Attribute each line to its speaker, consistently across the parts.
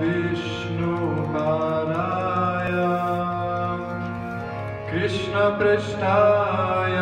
Speaker 1: विष्णुपादाय कृष्णपृष्ठाय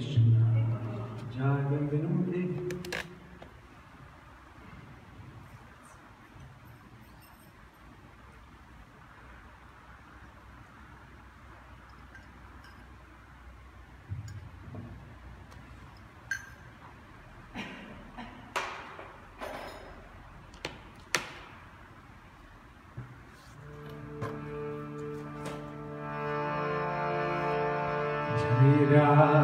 Speaker 1: Krishna. Jai benvenuti. Jai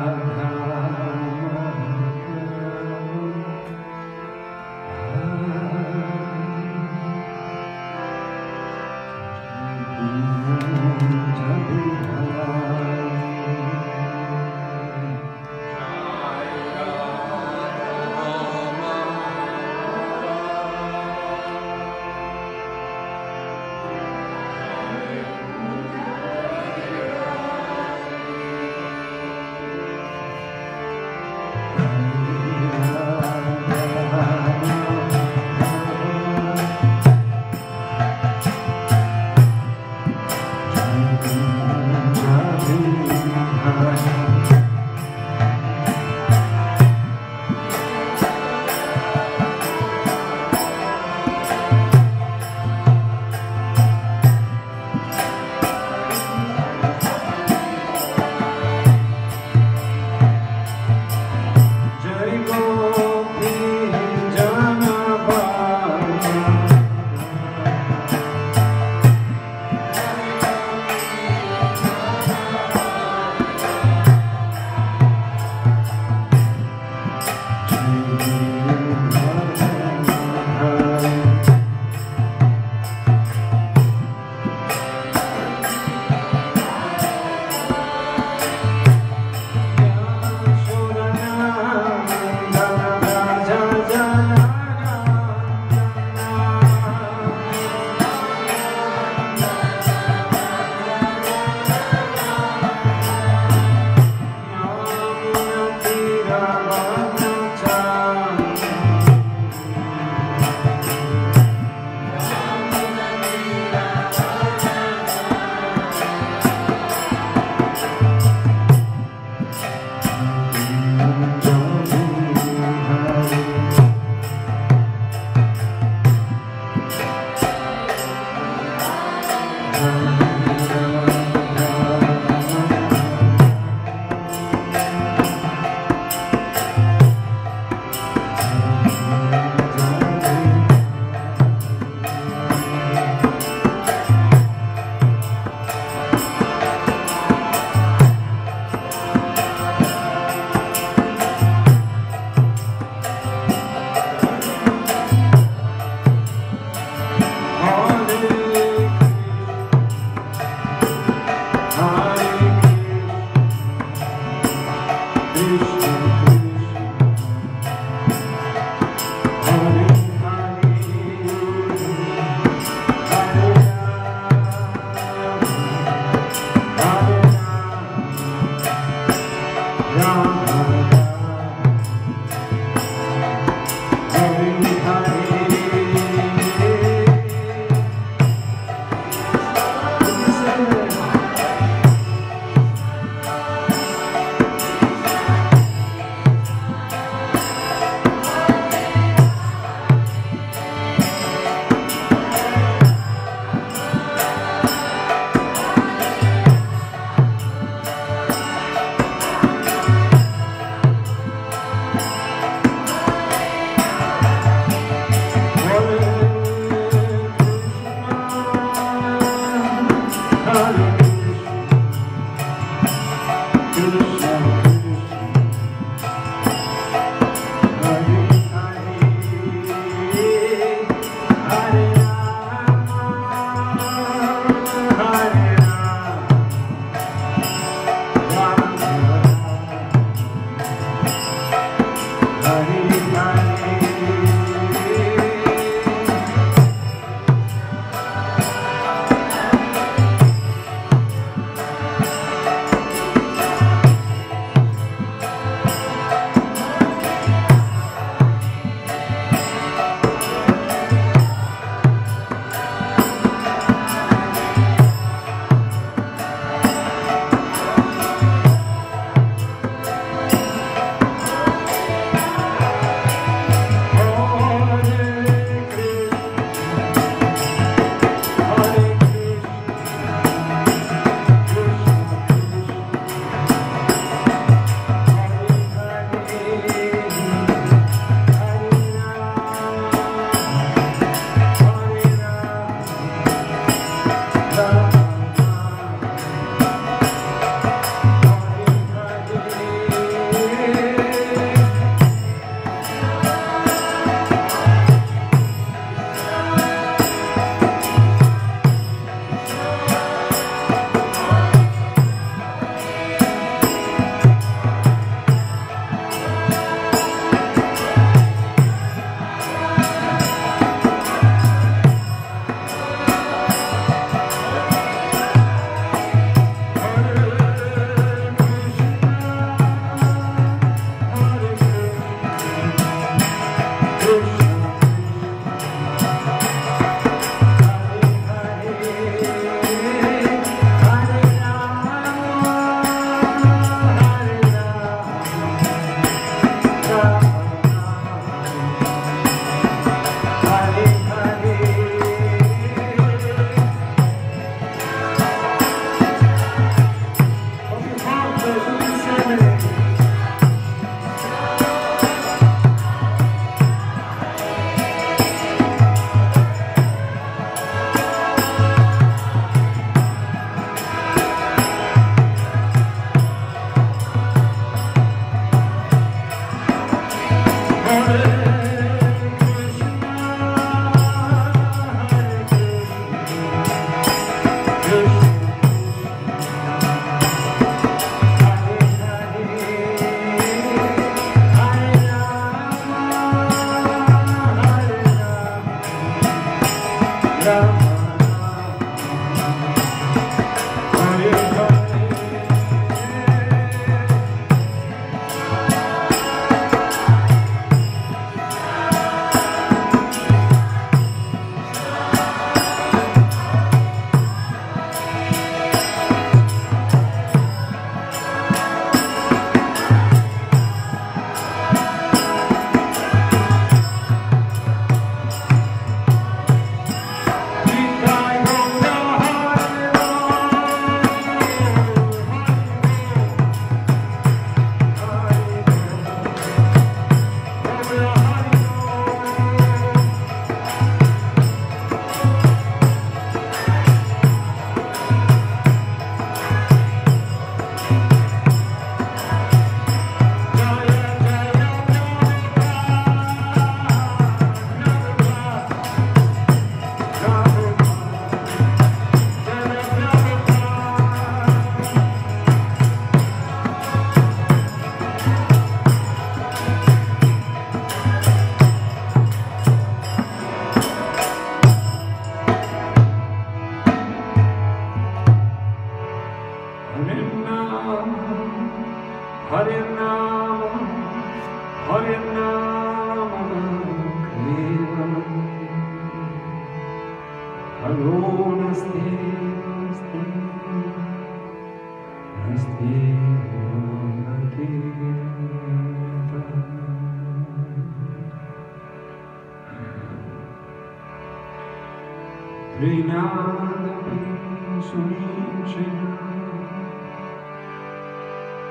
Speaker 1: ीक्षितु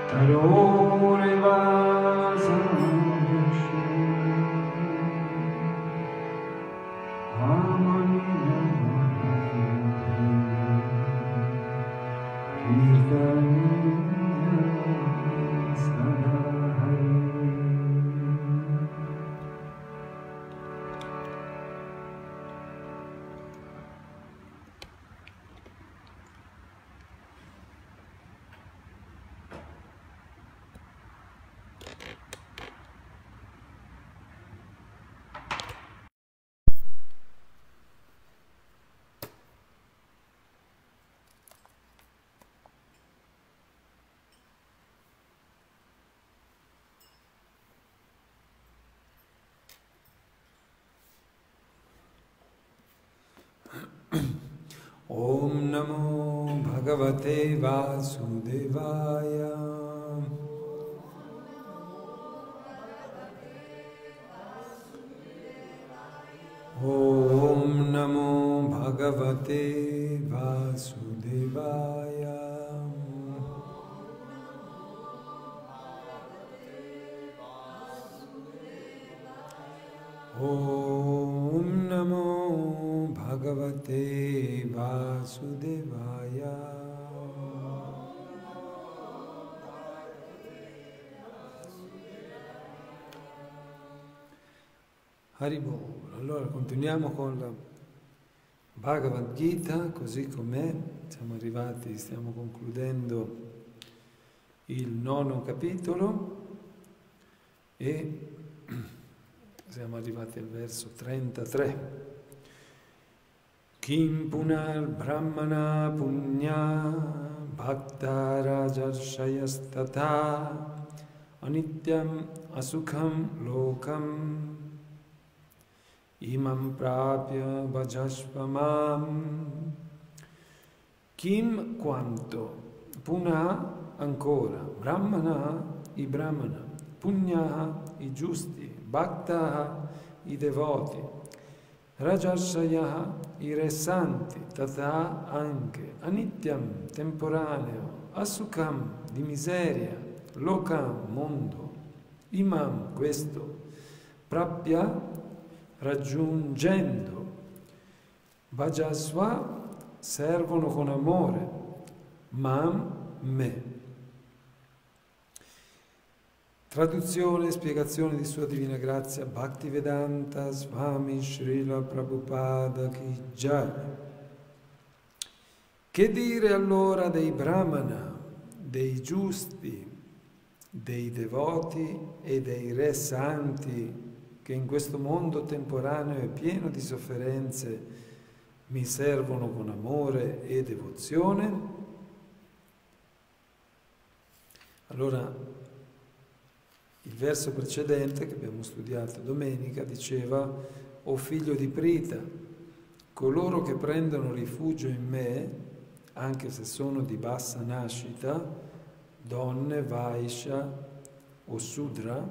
Speaker 1: तरो नमो भगवते वासुदेवाय। वासुदेवाय Haribol. Allora continuiamo con la Bhagavad Gita così com'è. Siamo arrivati, stiamo concludendo il nono capitolo e siamo arrivati al verso 33. Kim punar brahmana punya bhakta rajarshayastata anityam asukham lokam imam prapya bhajashvamam Kim quanto puna ancora brahmana i brahmana punya i giusti bhakta i devoti Rajasaya i re santi, tata anche, anityam, temporaneo, asukam, di miseria, lokam, mondo, imam, questo, prapya, raggiungendo, bhajasva, servono con amore, mam, me. Traduzione e spiegazione di Sua Divina Grazia Bhaktivedanta Swami Srila Prabhupada Ki Jai. Che dire allora dei brahmana, dei giusti, dei devoti e dei re santi che in questo mondo temporaneo e pieno di sofferenze mi servono con amore e devozione. Allora, il verso precedente che abbiamo studiato domenica diceva, o figlio di Prita, coloro che prendono rifugio in me, anche se sono di bassa nascita, donne, Vaisha o Sudra,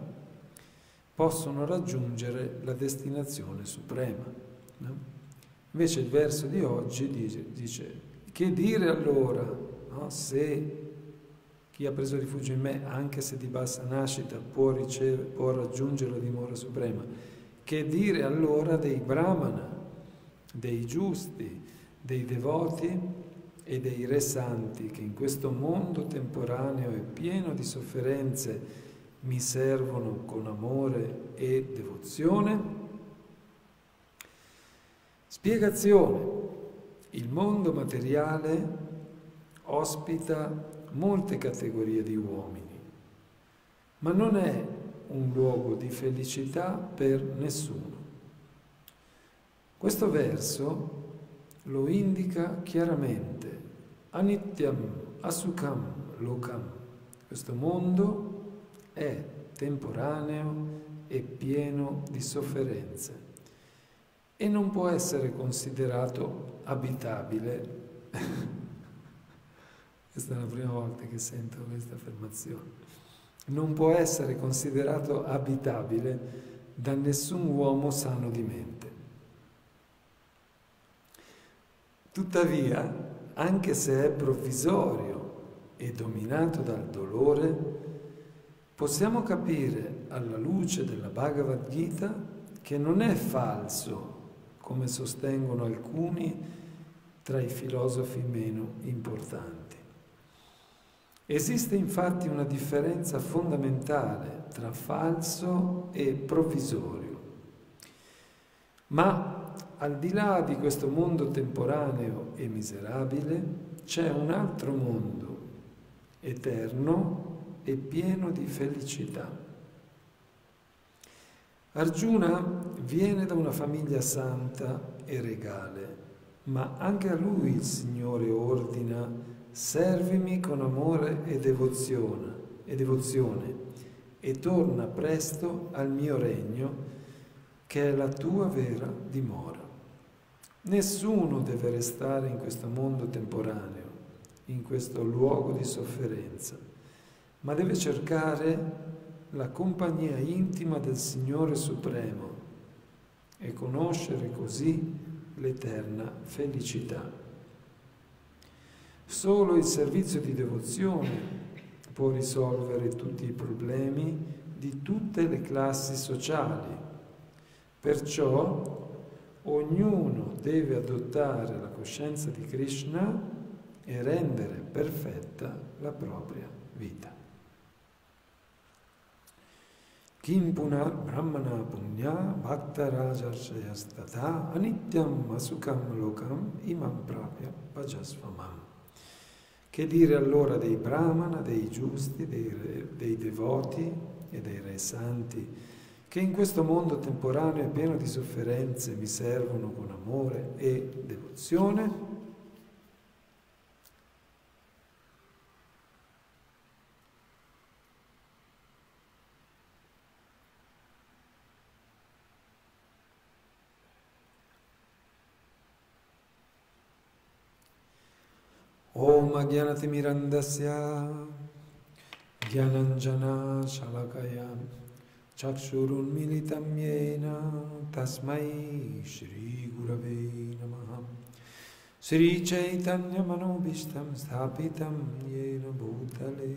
Speaker 1: possono raggiungere la destinazione suprema. No? Invece il verso di oggi dice, dice che dire allora no? se chi ha preso rifugio in me, anche se di bassa nascita, può, ricevere, può raggiungere la dimora suprema? Che dire allora dei brahmana, dei giusti, dei devoti e dei re santi che in questo mondo temporaneo e pieno di sofferenze mi servono con amore e devozione? Spiegazione. Il mondo materiale ospita molte categorie di uomini, ma non è un luogo di felicità per nessuno. Questo verso lo indica chiaramente. Anityam asukam lokam. Questo mondo è temporaneo e pieno di sofferenze e non può essere considerato abitabile. questa è la prima volta che sento questa affermazione. Non può essere considerato abitabile da nessun uomo sano di mente. Tuttavia, anche se è provvisorio e dominato dal dolore, possiamo capire alla luce della Bhagavad Gita che non è falso come sostengono alcuni tra i filosofi meno importanti. Esiste infatti una differenza fondamentale tra falso e provvisorio, ma al di là di questo mondo temporaneo e miserabile c'è un altro mondo, eterno e pieno di felicità. Arjuna viene da una famiglia santa e regale, ma anche a lui il Signore ordina servimi con amore e devozione, e devozione e torna presto al mio regno che è la tua vera dimora. Nessuno deve restare in questo mondo temporaneo, in questo luogo di sofferenza, ma deve cercare la compagnia intima del Signore Supremo e conoscere così l'eterna felicità. Solo il servizio di devozione può risolvere tutti i problemi di tutte le classi sociali. Perciò ognuno deve adottare la coscienza di Krishna e rendere perfetta la propria vita. Kim puna brahmana punya bhakta rajarshayastata anityam asukam lokam imam prapya bhajasvamam. Che dire allora dei brahmana, dei giusti, dei, dei devoti e dei re santi, che in questo mondo temporaneo e pieno di sofferenze mi servono con amore e devozione? ॐ अज्ञानतिमिरन्दस्य ज्ञानञ्जना शलकया चक्षुरुन्मिलितं येन तस्मै श्रीगुरवे नमः। श्रीचैतन्यमनोभीष्टं स्थापितं येन भूतले।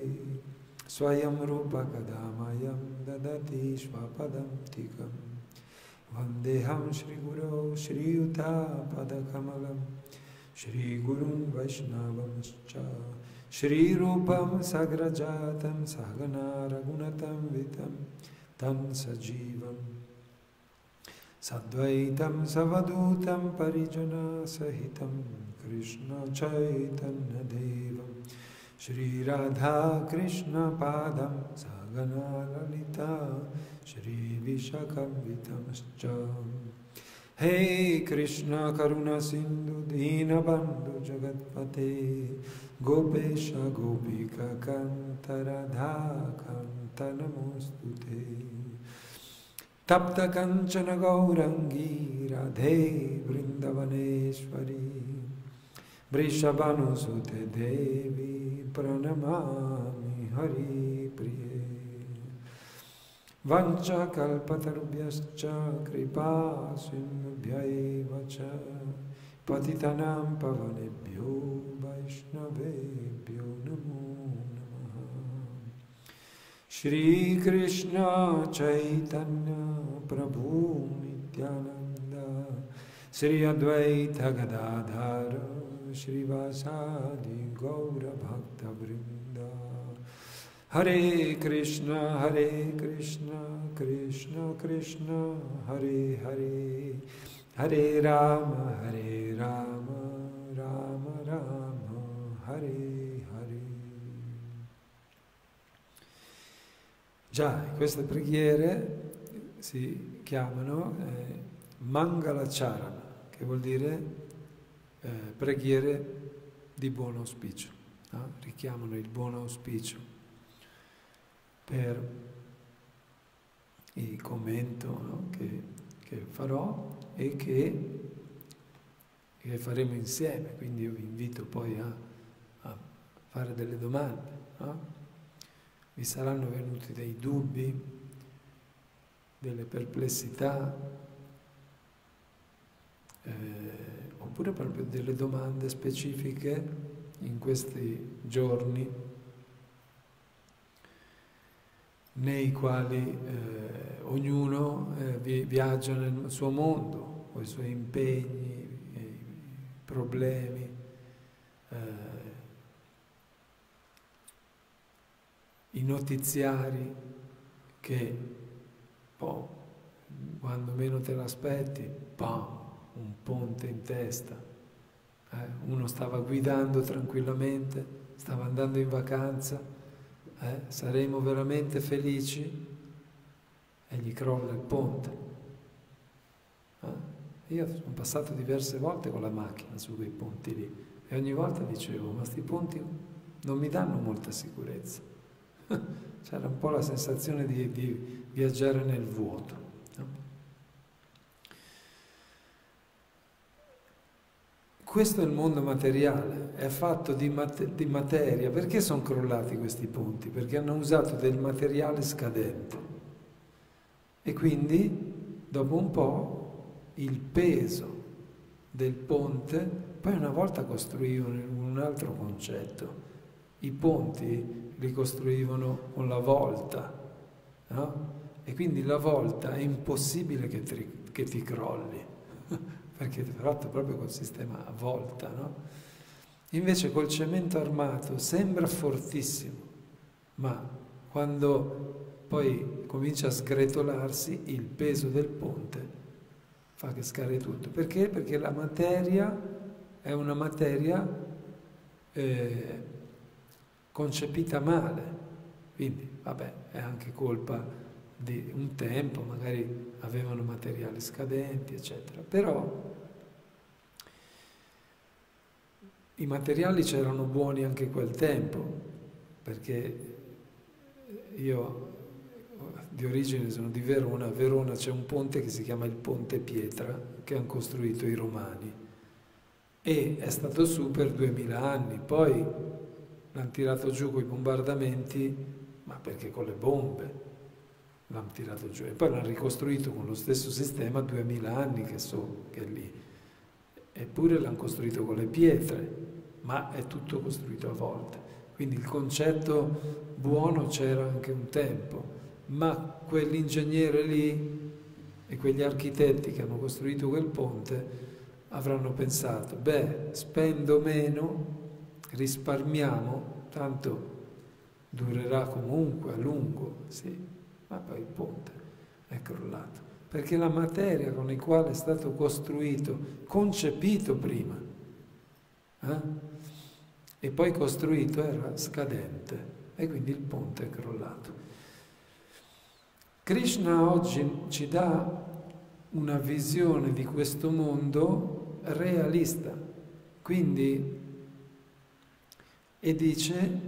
Speaker 1: स्वयं रूपकदामयं ददति स्वपदं तिकं वन्देऽहं श्रीगुरौ श्रीयुतापदकमलम्। श्रीगुरुं वैष्णवंश्च। श्रीरूपं सग्रजातं सहगना रघुनतं वितं तं सजीवं। सद्वैतं सवधूतं परिजनसहितं कृष्णचैतन्यदेवं। श्रीराधाकृष्णपादं सहगना ललिता श्रीविशकवितंश्च हे कृष्ण करुण सिंधु, दीन बंधु जगतपते, गोपेश, गोपिका कंतरधा कंत नमोस्तुते तप्त कंचन गौरंगी, राधे वृंदवनेश्वरी, वृषभानुसुते देवी प्रणमा हरि प्रिय वञ्चकल्पतरुभ्यश्च कृपासिन्धुभ्यैव च। पतितनां पवनेभ्यो, वैष्णवेभ्यो नमो नमः। श्रीकृष्ण चैतन्य प्रभु नित्यानन्द। श्री अद्वैत गदाधर, श्रीवासादि गौरभक्तवृन्द। Hare Krishna, Hare Krishna, Krishna Krishna, Hare Hare, Hare Rama, Hare Rama, Rama Rama, Hare Hare. Già, queste preghiere si chiamano eh, Mangalacharana, che vuol dire eh, preghiere di buon auspicio, no? richiamano il buon auspicio per il commento no? che, che, farò e che, che, faremo insieme, quindi io vi invito poi a, a fare delle domande. No? Vi saranno venuti dei dubbi, delle perplessità, eh, oppure proprio delle domande specifiche in questi giorni nei quali eh, ognuno eh, viaggia nel suo mondo, con i suoi impegni, i problemi. Eh, I notiziari che poi, quando meno te l'aspetti, un ponte in testa. Eh, uno stava guidando tranquillamente, stava andando in vacanza, eh, saremo veramente felici e gli crolla il ponte. Eh? Io sono passato diverse volte con la macchina su quei ponti lì e ogni volta dicevo, ma questi ponti non mi danno molta sicurezza. C'era un po' la sensazione di, di viaggiare nel vuoto. Questo è il mondo materiale, è fatto di, mat- di materia. Perché sono crollati questi ponti? Perché hanno usato del materiale scadente. E quindi, dopo un po', il peso del ponte, poi una volta costruivano un altro concetto. I ponti li costruivano con la volta, no? E quindi la volta è impossibile che che ti crolli perché è fatto proprio col sistema a volta, no? Invece col cemento armato sembra fortissimo, ma quando poi comincia a sgretolarsi il peso del ponte fa che scade tutto. Perché? Perché la materia è una materia eh, concepita male, quindi vabbè è anche colpa di un tempo, magari avevano materiali scadenti, eccetera. Però i materiali c'erano buoni anche quel tempo, perché io di origine sono di Verona, a Verona c'è un ponte che si chiama il Ponte Pietra, che hanno costruito i romani, e è stato su per duemila anni, poi l'hanno tirato giù con i bombardamenti, ma perché con le bombe, l'hanno tirato giù. E poi l'hanno ricostruito con lo stesso sistema duemila anni che so che è lì. Eppure l'hanno costruito con le pietre ma è tutto costruito a volte. Quindi il concetto buono c'era anche un tempo ma quell'ingegnere lì e quegli architetti che hanno costruito quel ponte avranno pensato beh spendo meno risparmiamo tanto durerà comunque a lungo sì ma poi il ponte è crollato, perché la materia con la quale è stato costruito, concepito prima, eh? e poi costruito era scadente e quindi il ponte è crollato. Krishna oggi ci dà una visione di questo mondo realista. Quindi, e dice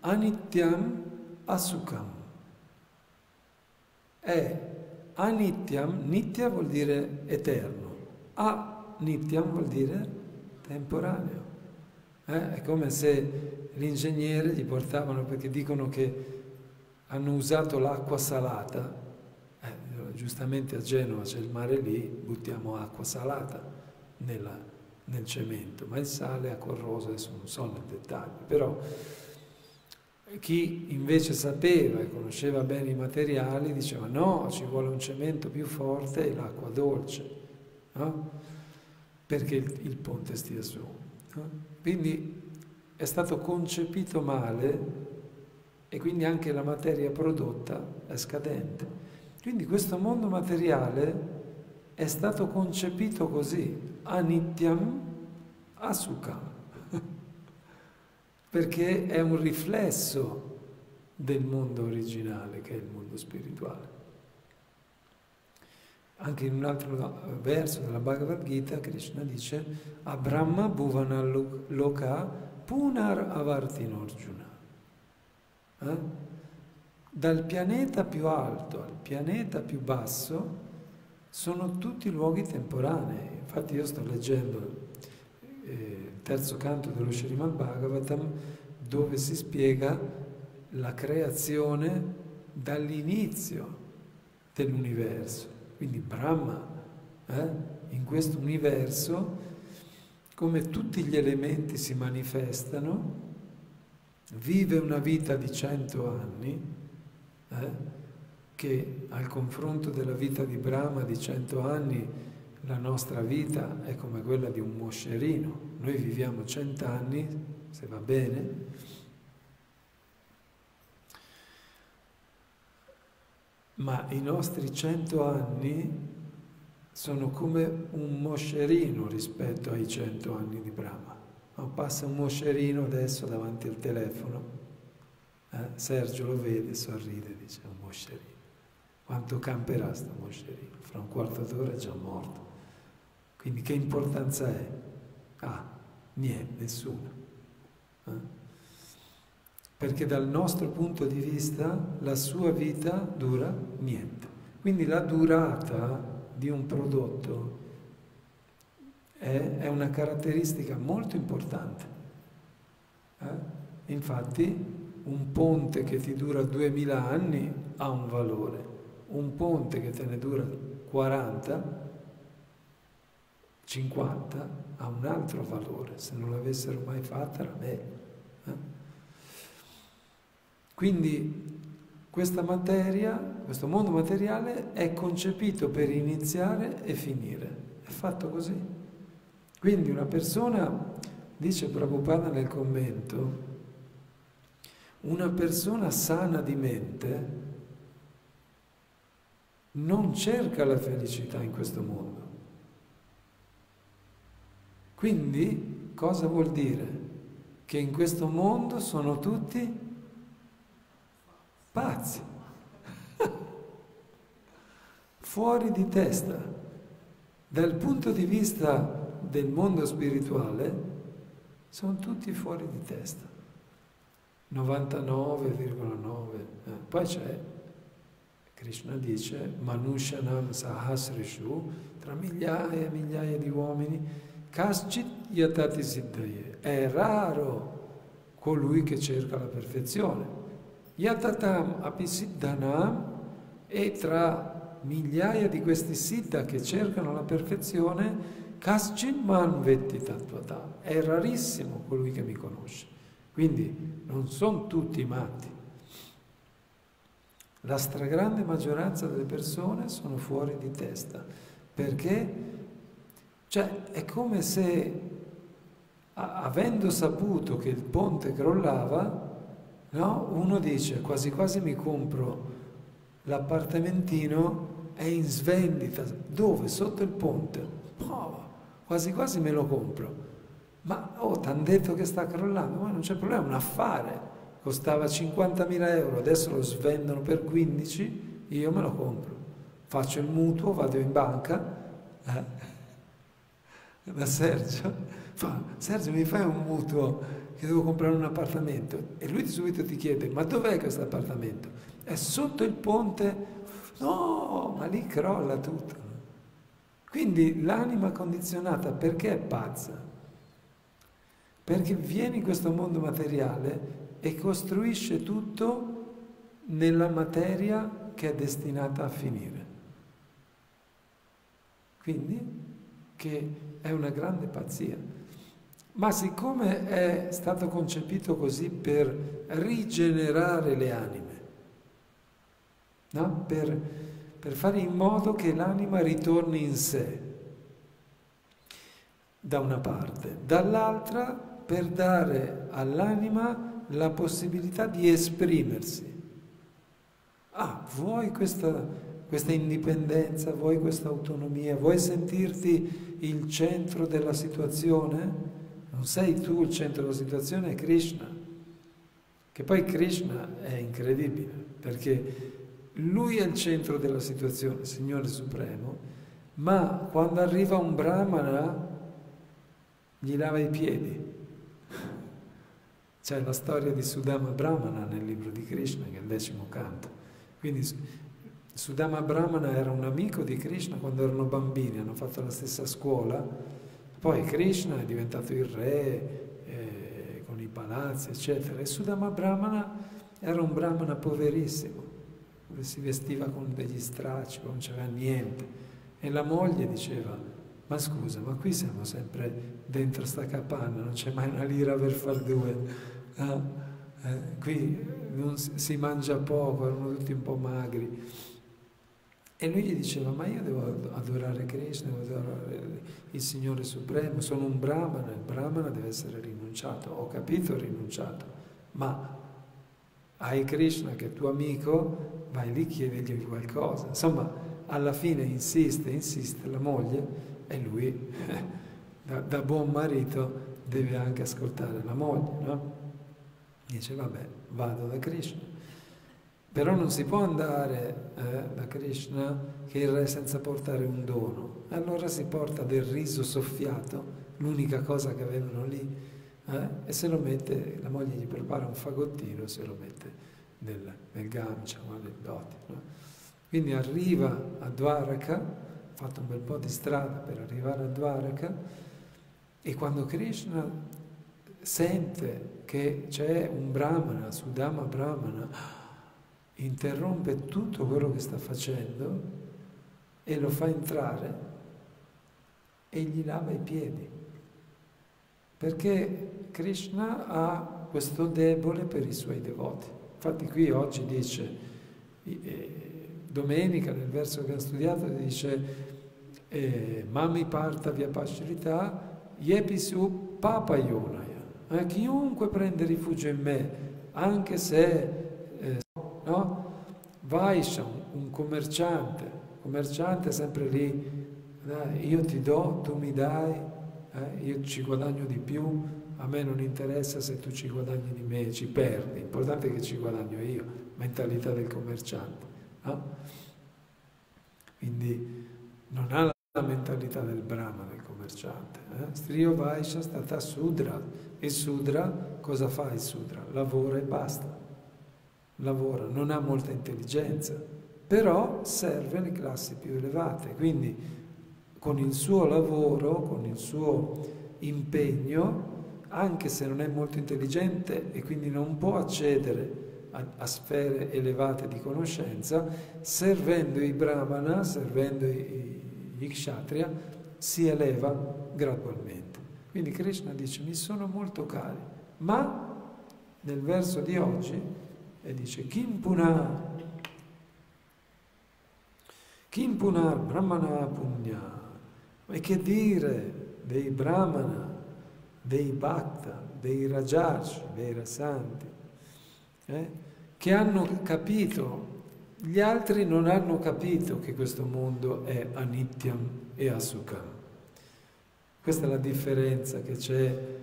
Speaker 1: Anityam Asukam. È Anityam, Nitya vuol dire eterno, A Nityam vuol dire temporaneo. Eh? È come se l'ingegnere gli portavano, perché dicono che hanno usato l'acqua salata, eh, giustamente a Genova c'è il mare lì, buttiamo acqua salata nella, nel cemento, ma il sale ha corroso, adesso non so nel dettaglio, però chi invece sapeva e conosceva bene i materiali diceva no, ci vuole un cemento più forte e l'acqua dolce, no? perché il, il, ponte stia su. No? Quindi è stato concepito male e quindi anche la materia prodotta è scadente. Quindi questo mondo materiale è stato concepito così, anityam asukam, perché è un riflesso del mondo originale che è il mondo spirituale. Anche in un altro verso della Bhagavad Gita Krishna dice Abrahma bhuvana loka punar avartinorjuna eh? Dal pianeta più alto al pianeta più basso sono tutti luoghi temporanei. Infatti io sto leggendo eh, terzo canto dello Srimad Bhagavatam dove si spiega la creazione dall'inizio dell'universo. Quindi Brahma eh, in questo universo, come tutti gli elementi si manifestano, vive una vita di cento anni, eh, che al confronto della vita di Brahma di cento anni, la nostra vita è come quella di un moscerino. Noi viviamo cent'anni, se va bene, ma i nostri cento anni sono come un moscerino rispetto ai cento anni di Brahma. No, passa un moscerino adesso davanti al telefono. Eh? Sergio lo vede, sorride, dice un moscerino. Quanto camperà sto moscerino? Fra un quarto d'ora è già morto. Quindi che importanza è? Ah, niente, nessuna. Eh? Perché dal nostro punto di vista la sua vita dura niente. Quindi la durata di un prodotto è, è una caratteristica molto importante. Eh? Infatti un ponte che ti dura 2000 anni ha un valore, un ponte che te ne dura 40, 50 ha un altro valore, se non l'avessero mai fatta era meglio. Eh? Quindi questa materia, questo mondo materiale è concepito per iniziare e finire, è fatto così. Quindi una persona, dice Prabhupada nel commento, una persona sana di mente non cerca la felicità in questo mondo. Quindi cosa vuol dire? Che in questo mondo sono tutti pazzi, fuori di testa. Dal punto di vista del mondo spirituale sono tutti fuori di testa. 99,9. Eh, poi c'è, Krishna dice, Manushanam Sahasrishu, tra migliaia e migliaia di uomini, Kaschit Yatati Siddhaye. È raro colui che cerca la perfezione. Yatatam Apisiddhanam e tra migliaia di questi siddha che cercano la perfezione Kaschin man vetti tattvata, è rarissimo colui che mi conosce. Quindi non sono tutti matti. La stragrande maggioranza delle persone sono fuori di testa, perché cioè, è come se avendo saputo che il ponte crollava, no? uno dice quasi quasi mi compro l'appartamentino, è in svendita, dove? Sotto il ponte. Oh, quasi quasi me lo compro. Ma oh, ti hanno detto che sta crollando, ma non c'è problema, un affare, costava 50.000 euro, adesso lo svendono per 15, io me lo compro. faccio il mutuo, vado in banca, eh, da Sergio, fa, Sergio mi fai un mutuo che devo comprare un appartamento e lui subito ti chiede ma dov'è questo appartamento? È sotto il ponte? No, ma lì crolla tutto. Quindi l'anima condizionata perché è pazza? Perché viene in questo mondo materiale e costruisce tutto nella materia che è destinata a finire. Quindi che è una grande pazzia. Ma siccome è stato concepito così per rigenerare le anime, no? per, per fare in modo che l'anima ritorni in sé, da una parte, dall'altra per dare all'anima la possibilità di esprimersi. Ah, vuoi questa, questa indipendenza, vuoi questa autonomia, vuoi sentirti il centro della situazione? Non sei tu il centro della situazione, è Krishna. Che poi Krishna è incredibile, perché lui è il centro della situazione, Signore Supremo, ma quando arriva un brahmana gli lava i piedi. C'è la storia di Sudama Brahmana nel libro di Krishna, che è il decimo canto. Quindi Sudama Brahmana era un amico di Krishna quando erano bambini, hanno fatto la stessa scuola, poi Krishna è diventato il re eh, con i palazzi, eccetera, e Sudama Brahmana era un brahmana poverissimo, si vestiva con degli stracci, non c'era niente. E la moglie diceva, ma scusa, ma qui siamo sempre dentro sta capanna, non c'è mai una lira per far due. Eh? Eh, qui si, si mangia poco, erano tutti un po' magri. E lui gli diceva, ma io devo adorare Krishna, devo adorare il Signore Supremo, sono un brahmana, il brahmana deve essere rinunciato, ho capito, rinunciato, ma hai Krishna che è tuo amico, vai lì, chiedigli qualcosa. Insomma, alla fine insiste, insiste la moglie e lui, da, da buon marito, deve anche ascoltare la moglie, no? Dice, vabbè, vado da Krishna. Però non si può andare eh, da Krishna che il re senza portare un dono. Allora si porta del riso soffiato, l'unica cosa che avevano lì, eh, e se lo mette, la moglie gli prepara un fagottino se lo mette nel, nel gancia, nel doti. No? Quindi arriva a Dwaraka, ha fatto un bel po' di strada per arrivare a Dwaraka, e quando Krishna sente che c'è un brahmana, Sudama brahmana, interrompe tutto quello che sta facendo e lo fa entrare e gli lava i piedi. Perché Krishna ha questo debole per i suoi devoti. Infatti qui oggi dice, eh, domenica nel verso che abbiamo studiato dice eh, Mami parta via pascerità, Yepisu Papa Yonaya. Eh, chiunque prende rifugio in me, anche se no? Vaisha, un commerciante, commerciante sempre lì, io ti do, tu mi dai, eh, io ci guadagno di più, a me non interessa se tu ci guadagni di me, ci perdi, l'importante è che ci guadagno io, mentalità del commerciante. No? Quindi non ha la mentalità del brahma del commerciante. Eh? Strio Vaisha stata Sudra. Il Sudra, cosa fa il Sudra? Lavora e basta lavora, non ha molta intelligenza, però serve le classi più elevate, quindi con il suo lavoro, con il suo impegno, anche se non è molto intelligente e quindi non può accedere a, a sfere elevate di conoscenza, servendo i brahmana, servendo i, gli kshatriya, si eleva gradualmente. Quindi Krishna dice mi sono molto cari, ma nel verso di oggi e dice Kimpuna. Kimpuna Brahmana Punya. E che dire dei Brahmana dei Bhakta dei Rajarshi dei Rasanti eh, che hanno capito gli altri non hanno capito che questo mondo è Anityam e Asukha questa è la differenza che c'è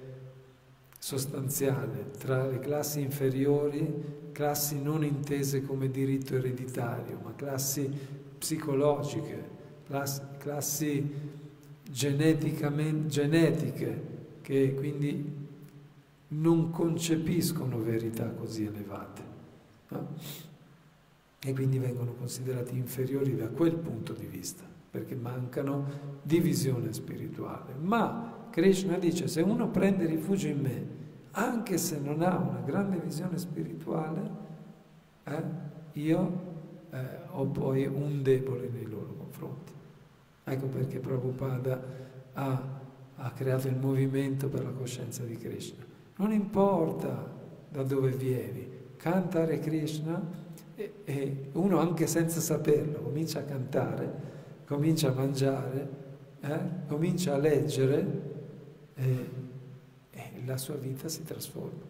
Speaker 1: sostanziale tra le classi inferiori, classi non intese come diritto ereditario, ma classi psicologiche, classi, classi genetiche, che quindi non concepiscono verità così elevate no? e quindi vengono considerati inferiori da quel punto di vista, perché mancano di visione spirituale. Ma Krishna dice, se uno prende rifugio in me, anche se non ha una grande visione spirituale, eh, io eh, ho poi un debole nei loro confronti. Ecco perché Prabhupada ha, ha creato il movimento per la coscienza di Krishna. Non importa da dove vieni, cantare Krishna e, e uno anche senza saperlo comincia a cantare, comincia a mangiare, eh, comincia a leggere e, e la sua vita si trasforma.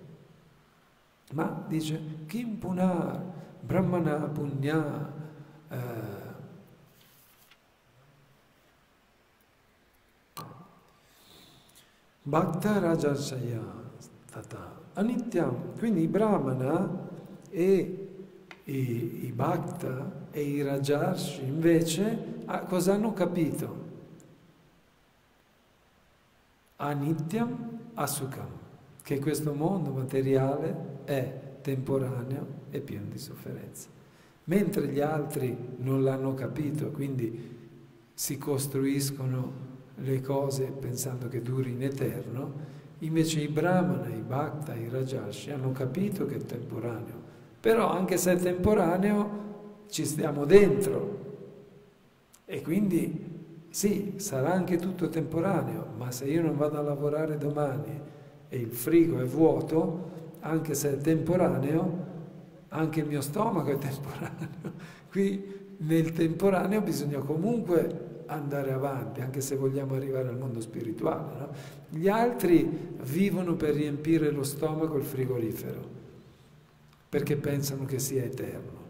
Speaker 1: Ma dice Kim Punar, Brahmana Punya, eh, Bhakta Rajasaya Tata Anityam. Quindi i Brahmana e i, i Bhakta e i Rajarshi invece ah, cosa hanno capito? Anityam Asukam, che questo mondo materiale è temporaneo e pieno di sofferenza. Mentre gli altri non l'hanno capito, quindi si costruiscono le cose pensando che duri in eterno, invece i Brahmana, i Bhakta, i Rajarshi hanno capito che è temporaneo. Però anche se è temporaneo ci stiamo dentro e quindi sì, sarà anche tutto temporaneo, ma se io non vado a lavorare domani e il frigo è vuoto, anche se è temporaneo, anche il mio stomaco è temporaneo. Qui nel temporaneo bisogna comunque andare avanti, anche se vogliamo arrivare al mondo spirituale. No? Gli altri vivono per riempire lo stomaco il frigorifero, perché pensano che sia eterno.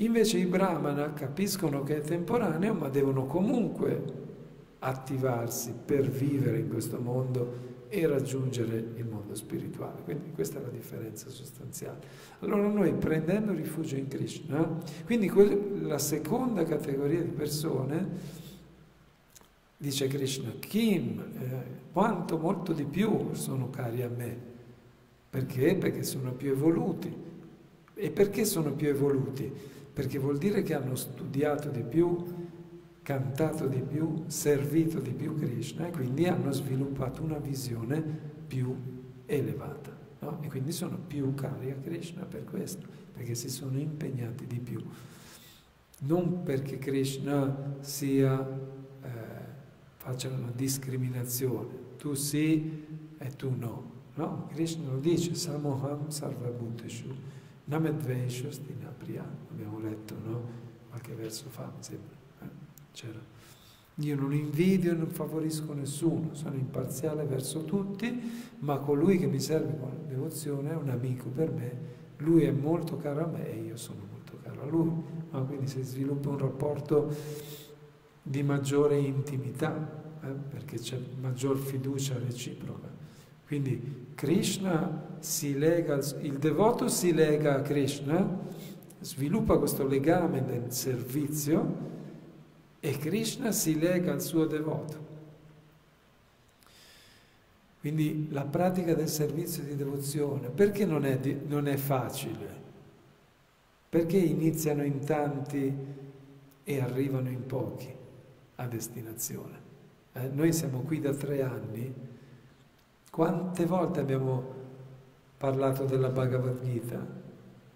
Speaker 1: Invece i brahmana capiscono che è temporaneo, ma devono comunque attivarsi per vivere in questo mondo e raggiungere il mondo spirituale. Quindi questa è la differenza sostanziale. Allora noi prendendo rifugio in Krishna, quindi la seconda categoria di persone dice Krishna, Kim, eh, quanto molto di più sono cari a me. Perché? Perché sono più evoluti. E perché sono più evoluti? Perché vuol dire che hanno studiato di più, cantato di più, servito di più Krishna e quindi hanno sviluppato una visione più elevata. No? E quindi sono più cari a Krishna per questo, perché si sono impegnati di più. Non perché Krishna sia facciano una discriminazione, tu sì e tu no. No, Krishna lo dice, Samoham Sarvabhuteshu, Namedveshu Stinapriya, abbiamo letto, no? Qualche verso fa, mi sembra. Eh? Io non invidio e non favorisco nessuno, sono imparziale verso tutti, ma colui che mi serve con devozione è un amico per me, lui è molto caro a me e io sono molto caro a lui. No? Quindi si sviluppa un rapporto di maggiore intimità, eh, perché c'è maggior fiducia reciproca. Quindi Krishna lega, il devoto si lega a Krishna, sviluppa questo legame del servizio e Krishna si lega al suo devoto. Quindi la pratica del servizio di devozione, perché non è, non è facile? Perché iniziano in tanti e arrivano in pochi? a destinazione. Eh, noi siamo qui da tre anni, quante volte abbiamo parlato della Bhagavad Gita?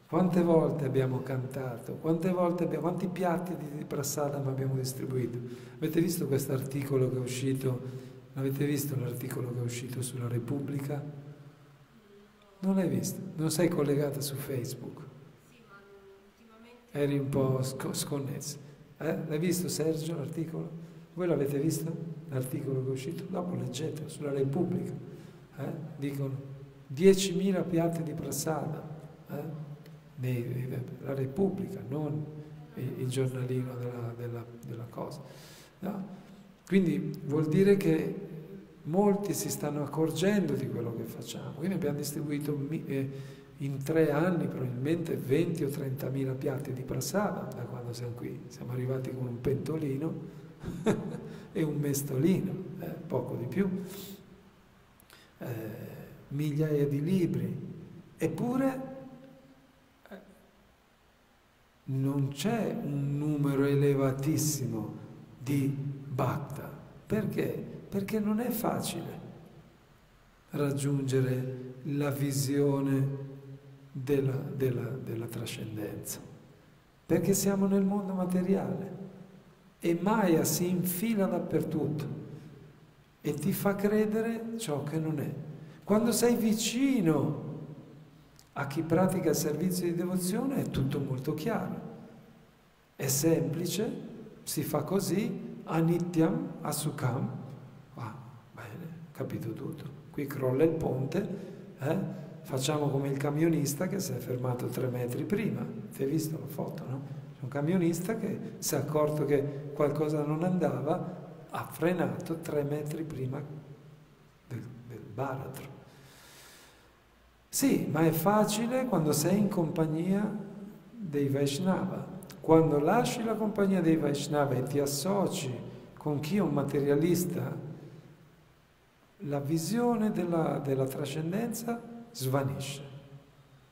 Speaker 1: Quante volte abbiamo cantato? Quante volte abbiamo, quanti piatti di prasadam abbiamo distribuito? Avete visto questo articolo che è uscito? Avete visto l'articolo che è uscito sulla Repubblica? Non l'hai visto? Non sei collegata su Facebook? Eri un po' sconnesso. Eh? L'hai visto Sergio l'articolo? Voi l'avete visto? L'articolo che è uscito? Dopo leggetelo sulla Repubblica. Eh? Dicono 10.000 piatti di prasada. Eh? la Repubblica, non il giornalino della, della, della cosa. No? Quindi vuol dire che molti si stanno accorgendo di quello che facciamo. Quindi abbiamo distribuito eh, in tre anni probabilmente 20 o 30 mila piatti di prasada da quando siamo qui. Siamo arrivati con un pentolino e un mestolino, eh, poco di più, eh, migliaia di libri. Eppure eh, non c'è un numero elevatissimo di bhakta. Perché? Perché non è facile raggiungere la visione della, della, della trascendenza, perché siamo nel mondo materiale e Maya si infila dappertutto e ti fa credere ciò che non è. Quando sei vicino a chi pratica il servizio di devozione è tutto molto chiaro, è semplice, si fa così, anityam, asukam, ah, bene, capito tutto. Qui crolla il ponte, eh? facciamo come il camionista che si è fermato tre metri prima. Ti hai visto la foto, no? C'è un camionista che si è accorto che qualcosa non andava, ha frenato tre metri prima del, del baratro. Sì, ma è facile quando sei in compagnia dei Vaishnava. Quando lasci la compagnia dei Vaishnava e ti associ con chi è un materialista la visione della, della trascendenza svanisce.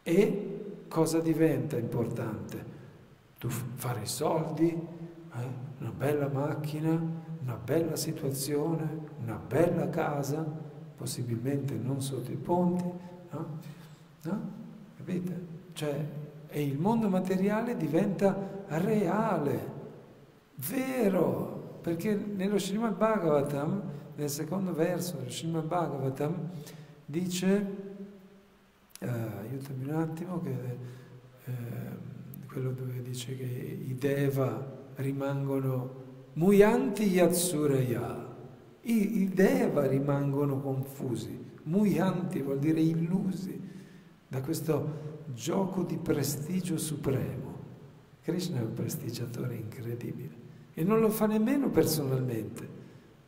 Speaker 1: E cosa diventa importante? Tu fare i soldi, eh? una bella macchina, una bella situazione, una bella casa, possibilmente non sotto i ponti, no? no? Capite? Cioè, e il mondo materiale diventa reale, vero, perché nello Srimad Bhagavatam nel secondo verso del Srimad Bhagavatam dice, eh, aiutami un attimo, che, eh, quello dove dice che i Deva rimangono Muyanti Yatsuraya, I, i Deva rimangono confusi, Muyanti vuol dire illusi da questo gioco di prestigio supremo. Krishna è un prestigiatore incredibile e non lo fa nemmeno personalmente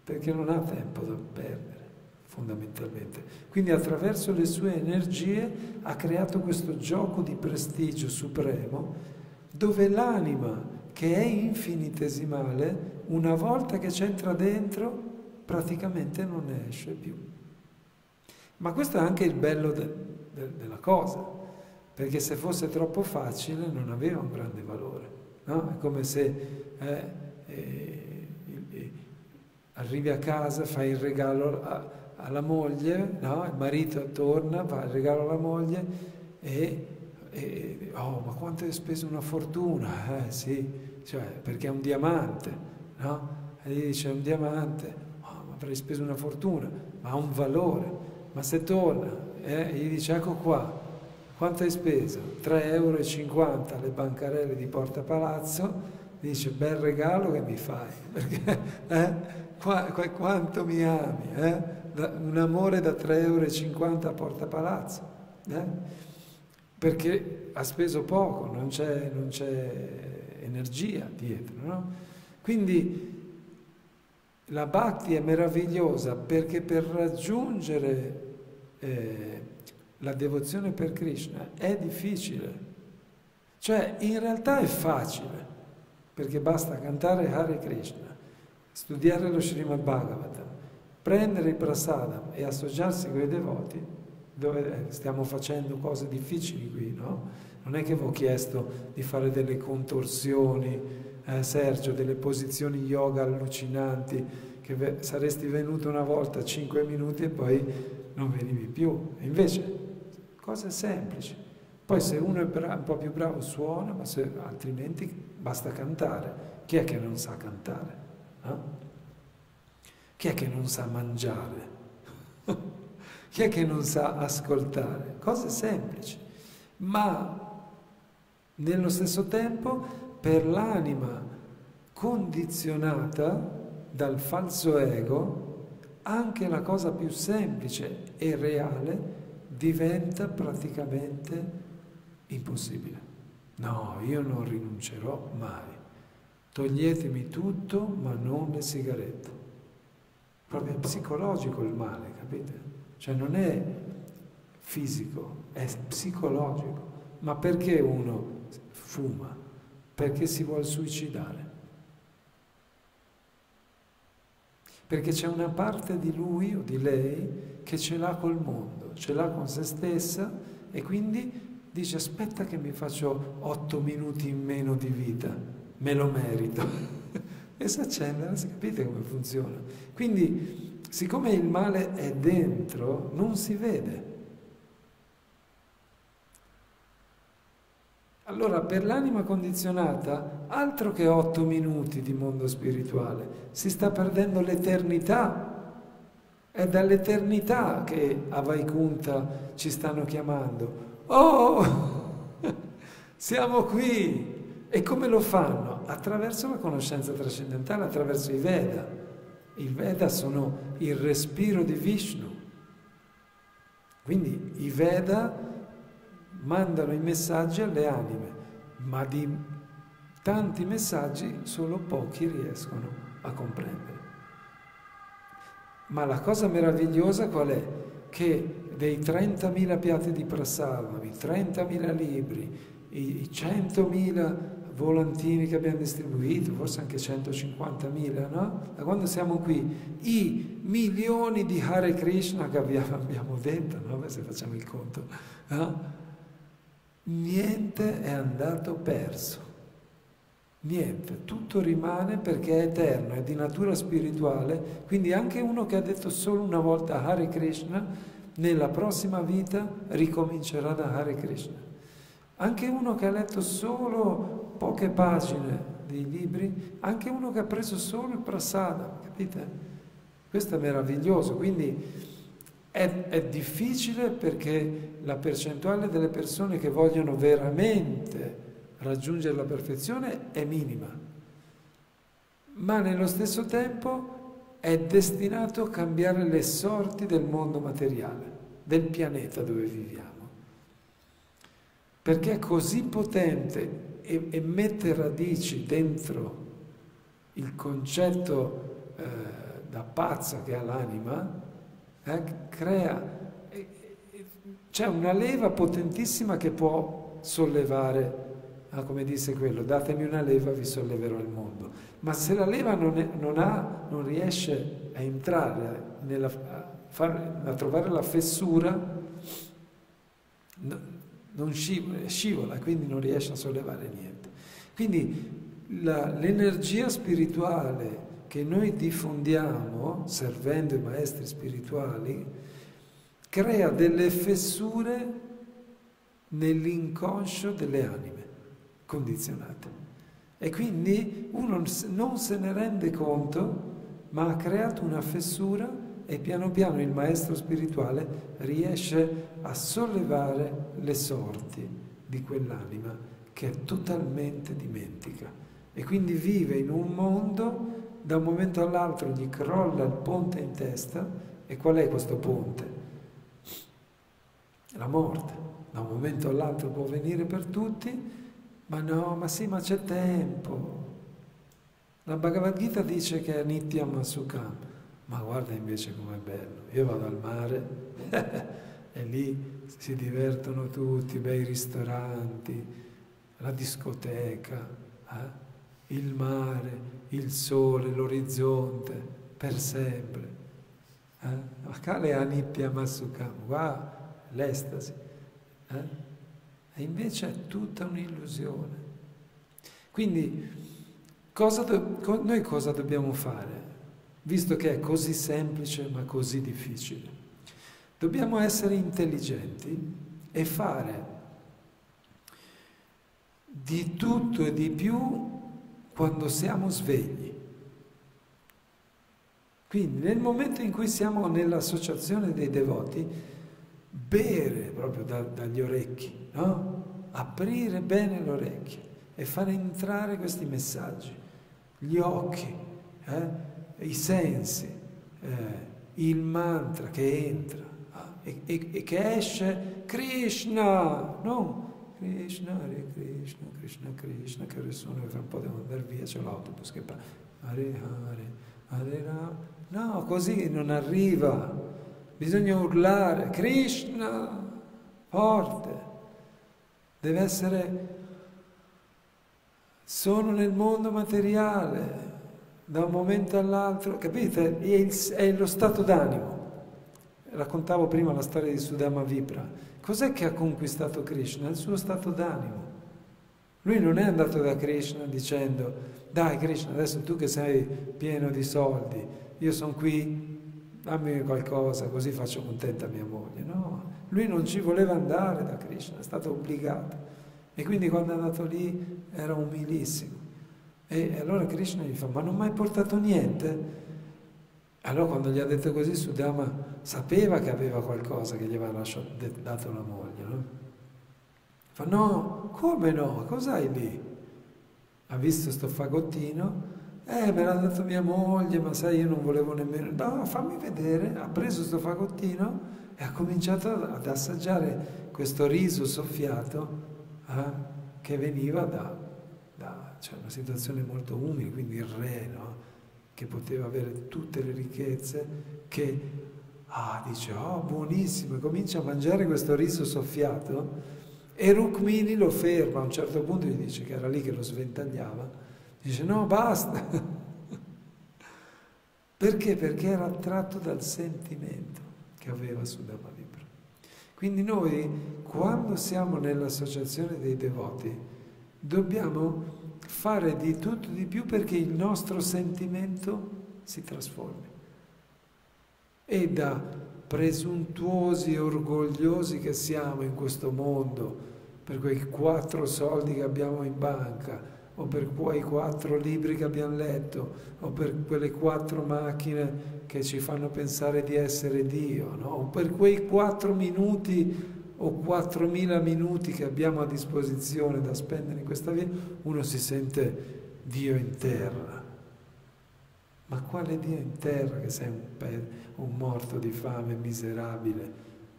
Speaker 1: perché non ha tempo da perdere, fondamentalmente. Quindi attraverso le sue energie ha creato questo gioco di prestigio supremo dove l'anima, che è infinitesimale, una volta che c'entra dentro, praticamente non ne esce più. Ma questo è anche il bello de, de, della cosa, perché se fosse troppo facile non aveva un grande valore. No? È come se eh, eh, arrivi a casa, fai il regalo a, alla moglie, no? il marito torna, fa il regalo alla moglie e, e oh, ma quanto hai speso una fortuna? Eh sì, cioè, perché è un diamante, no? E gli dice è un diamante, oh, ma avrei speso una fortuna, ma ha un valore, ma se torna, eh, e gli dice ecco qua, quanto hai speso? 3,50 euro le bancarelle di Porta Palazzo, dice bel regalo che mi fai, perché eh, Qua, qua, quanto mi ami, eh? un amore da 3,50 euro a Porta Palazzo, eh? perché ha speso poco, non c'è, non c'è energia dietro. No? Quindi la Bhakti è meravigliosa perché per raggiungere eh, la devozione per Krishna è difficile, cioè in realtà è facile, perché basta cantare Hare Krishna studiare lo Srimad Bhagavatam, prendere il prasadam e associarsi con i devoti, dove stiamo facendo cose difficili qui, no? Non è che vi ho chiesto di fare delle contorsioni, eh, Sergio, delle posizioni yoga allucinanti, che saresti venuto una volta 5 minuti e poi non venivi più. E invece, cose semplici. Poi se uno è un po' più bravo suona, ma se, altrimenti basta cantare. Chi è che non sa cantare? Eh? Chi è che non sa mangiare? Chi è che non sa ascoltare? Cose semplici, ma nello stesso tempo per l'anima condizionata dal falso ego, anche la cosa più semplice e reale diventa praticamente impossibile. No, io non rinuncerò mai. Toglietemi tutto, ma non le sigarette. Proprio è psicologico il male, capite? Cioè non è fisico, è psicologico. Ma perché uno fuma? Perché si vuole suicidare. Perché c'è una parte di lui o di lei che ce l'ha col mondo, ce l'ha con se stessa e quindi dice aspetta che mi faccio otto minuti in meno di vita, me lo merito. e si accende, capite come funziona? Quindi, siccome il male è dentro, non si vede. Allora, per l'anima condizionata, altro che otto minuti di mondo spirituale, si sta perdendo l'eternità. È dall'eternità che a Vaikunta ci stanno chiamando. Oh, siamo qui! E come lo fanno? Attraverso la conoscenza trascendentale, attraverso i Veda. I Veda sono il respiro di Vishnu. Quindi i Veda mandano i messaggi alle anime, ma di tanti messaggi solo pochi riescono a comprendere. Ma la cosa meravigliosa qual è? Che dei 30.000 piatti di prasadam, i 30.000 libri, i 100.000 volantini che abbiamo distribuito, forse anche 150.000, no? Da quando siamo qui, i milioni di Hare Krishna che abbiamo detto, no? Se facciamo il conto, no? Niente è andato perso. Niente, tutto rimane perché è eterno, è di natura spirituale, quindi anche uno che ha detto solo una volta Hare Krishna, nella prossima vita ricomincerà da Hare Krishna. Anche uno che ha letto solo poche pagine dei libri, anche uno che ha preso solo il prasada, capite? Questo è meraviglioso, quindi è, è, difficile perché la percentuale delle persone che vogliono veramente raggiungere la perfezione è minima, ma nello stesso tempo è destinato a cambiare le sorti del mondo materiale, del pianeta dove viviamo. Perché è così potente e, e mette radici dentro il concetto eh, da pazza che ha l'anima, eh, crea, c'è una leva potentissima che può sollevare, ah, come disse quello, datemi una leva vi solleverò il mondo. Ma se la leva non, è, non, ha, non riesce a entrare, nella, a, far, a, trovare la fessura, no, non scivola, scivola, quindi non riesce a sollevare niente. Quindi l'energia spirituale che noi diffondiamo, servendo i maestri spirituali, crea delle fessure nell'inconscio delle anime condizionate. E quindi uno non se ne rende conto, ma ha creato una fessura e piano piano il maestro spirituale riesce a sollevare le sorti di quell'anima che è totalmente dimentica e quindi vive in un mondo da un momento all'altro gli crolla il ponte in testa e qual è questo ponte? La morte. Da un momento all'altro può venire per tutti, ma no, ma sì, ma c'è tempo. La Bhagavad Gita dice che è Nityam Asukam, ma guarda invece com'è bello. Io vado al mare e lì si divertono tutti, bei ristoranti, la discoteca, eh? Il mare, il sole, l'orizzonte, per sempre. Eh? Akale Anipya Masukam, wow, l'estasi. Eh? E invece è tutta un'illusione. Quindi cosa do- noi cosa dobbiamo fare? Visto che è così semplice ma così difficile. Dobbiamo essere intelligenti e fare di tutto e di più quando siamo svegli. Quindi nel momento in cui siamo nell'associazione dei devoti, bere proprio da, dagli orecchi, no? aprire bene le orecchie e far entrare questi messaggi, gli occhi, eh? i sensi, eh? il mantra che entra eh? e, e, e, che esce Krishna, no? Krishna, Hare Krishna, Krishna Krishna, che ore sono, tra un po' devo andare via, c'è l'autobus che fa Hare Hare, Hare Ram. No, così non arriva, bisogna urlare Krishna, forte, deve essere sono nel mondo materiale, da un momento all'altro, capite? È, il, è lo stato d'animo. Raccontavo prima la storia di Sudama Vipra. Cos'è che ha conquistato Krishna? Il suo stato d'animo. Lui non è andato da Krishna dicendo, dai Krishna, adesso tu che sei pieno di soldi, io sono qui, dammi qualcosa, così faccio contenta mia moglie. No, lui non ci voleva andare da Krishna, è stato obbligato. E quindi quando è andato lì era umilissimo. E allora Krishna gli fa, ma non mi hai portato niente? Allora quando gli ha detto così, Sudama sapeva che aveva qualcosa che gli aveva lasciato, dato la moglie, no? Fa, no, come no? Cos'hai lì? Ha visto sto fagottino? Eh, me l'ha dato mia moglie, ma sai, io non volevo nemmeno... No, fammi vedere. Ha preso sto fagottino e ha cominciato ad assaggiare questo riso soffiato eh, che veniva da, da cioè una situazione molto umile, quindi il re, no? Che poteva avere tutte le ricchezze, che ah, dice, oh, buonissimo, e comincia a mangiare questo riso soffiato e Rukmini lo ferma, a un certo punto gli dice che era lì che lo sventagliava, dice no, basta. Perché? Perché era attratto dal sentimento che aveva su Dhammadipra. Quindi noi, quando siamo nell'associazione dei devoti, dobbiamo fare di tutto di più perché il nostro sentimento si trasformi. E da presuntuosi e orgogliosi che siamo in questo mondo, per quei quattro soldi che abbiamo in banca, o per quei quattro libri che abbiamo letto, o per quelle quattro macchine che ci fanno pensare di essere Dio, no? o per quei quattro minuti o quattromila minuti che abbiamo a disposizione da spendere in questa vita, uno si sente Dio in terra. Ma quale Dio in terra che sei un, un morto di fame, miserabile?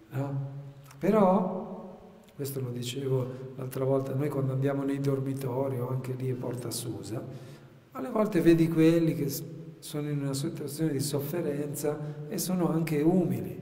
Speaker 1: No? Però questo lo dicevo l'altra volta, noi quando andiamo nei dormitori o anche lì a Porta Susa, alle volte vedi quelli che sono in una situazione di sofferenza e sono anche umili,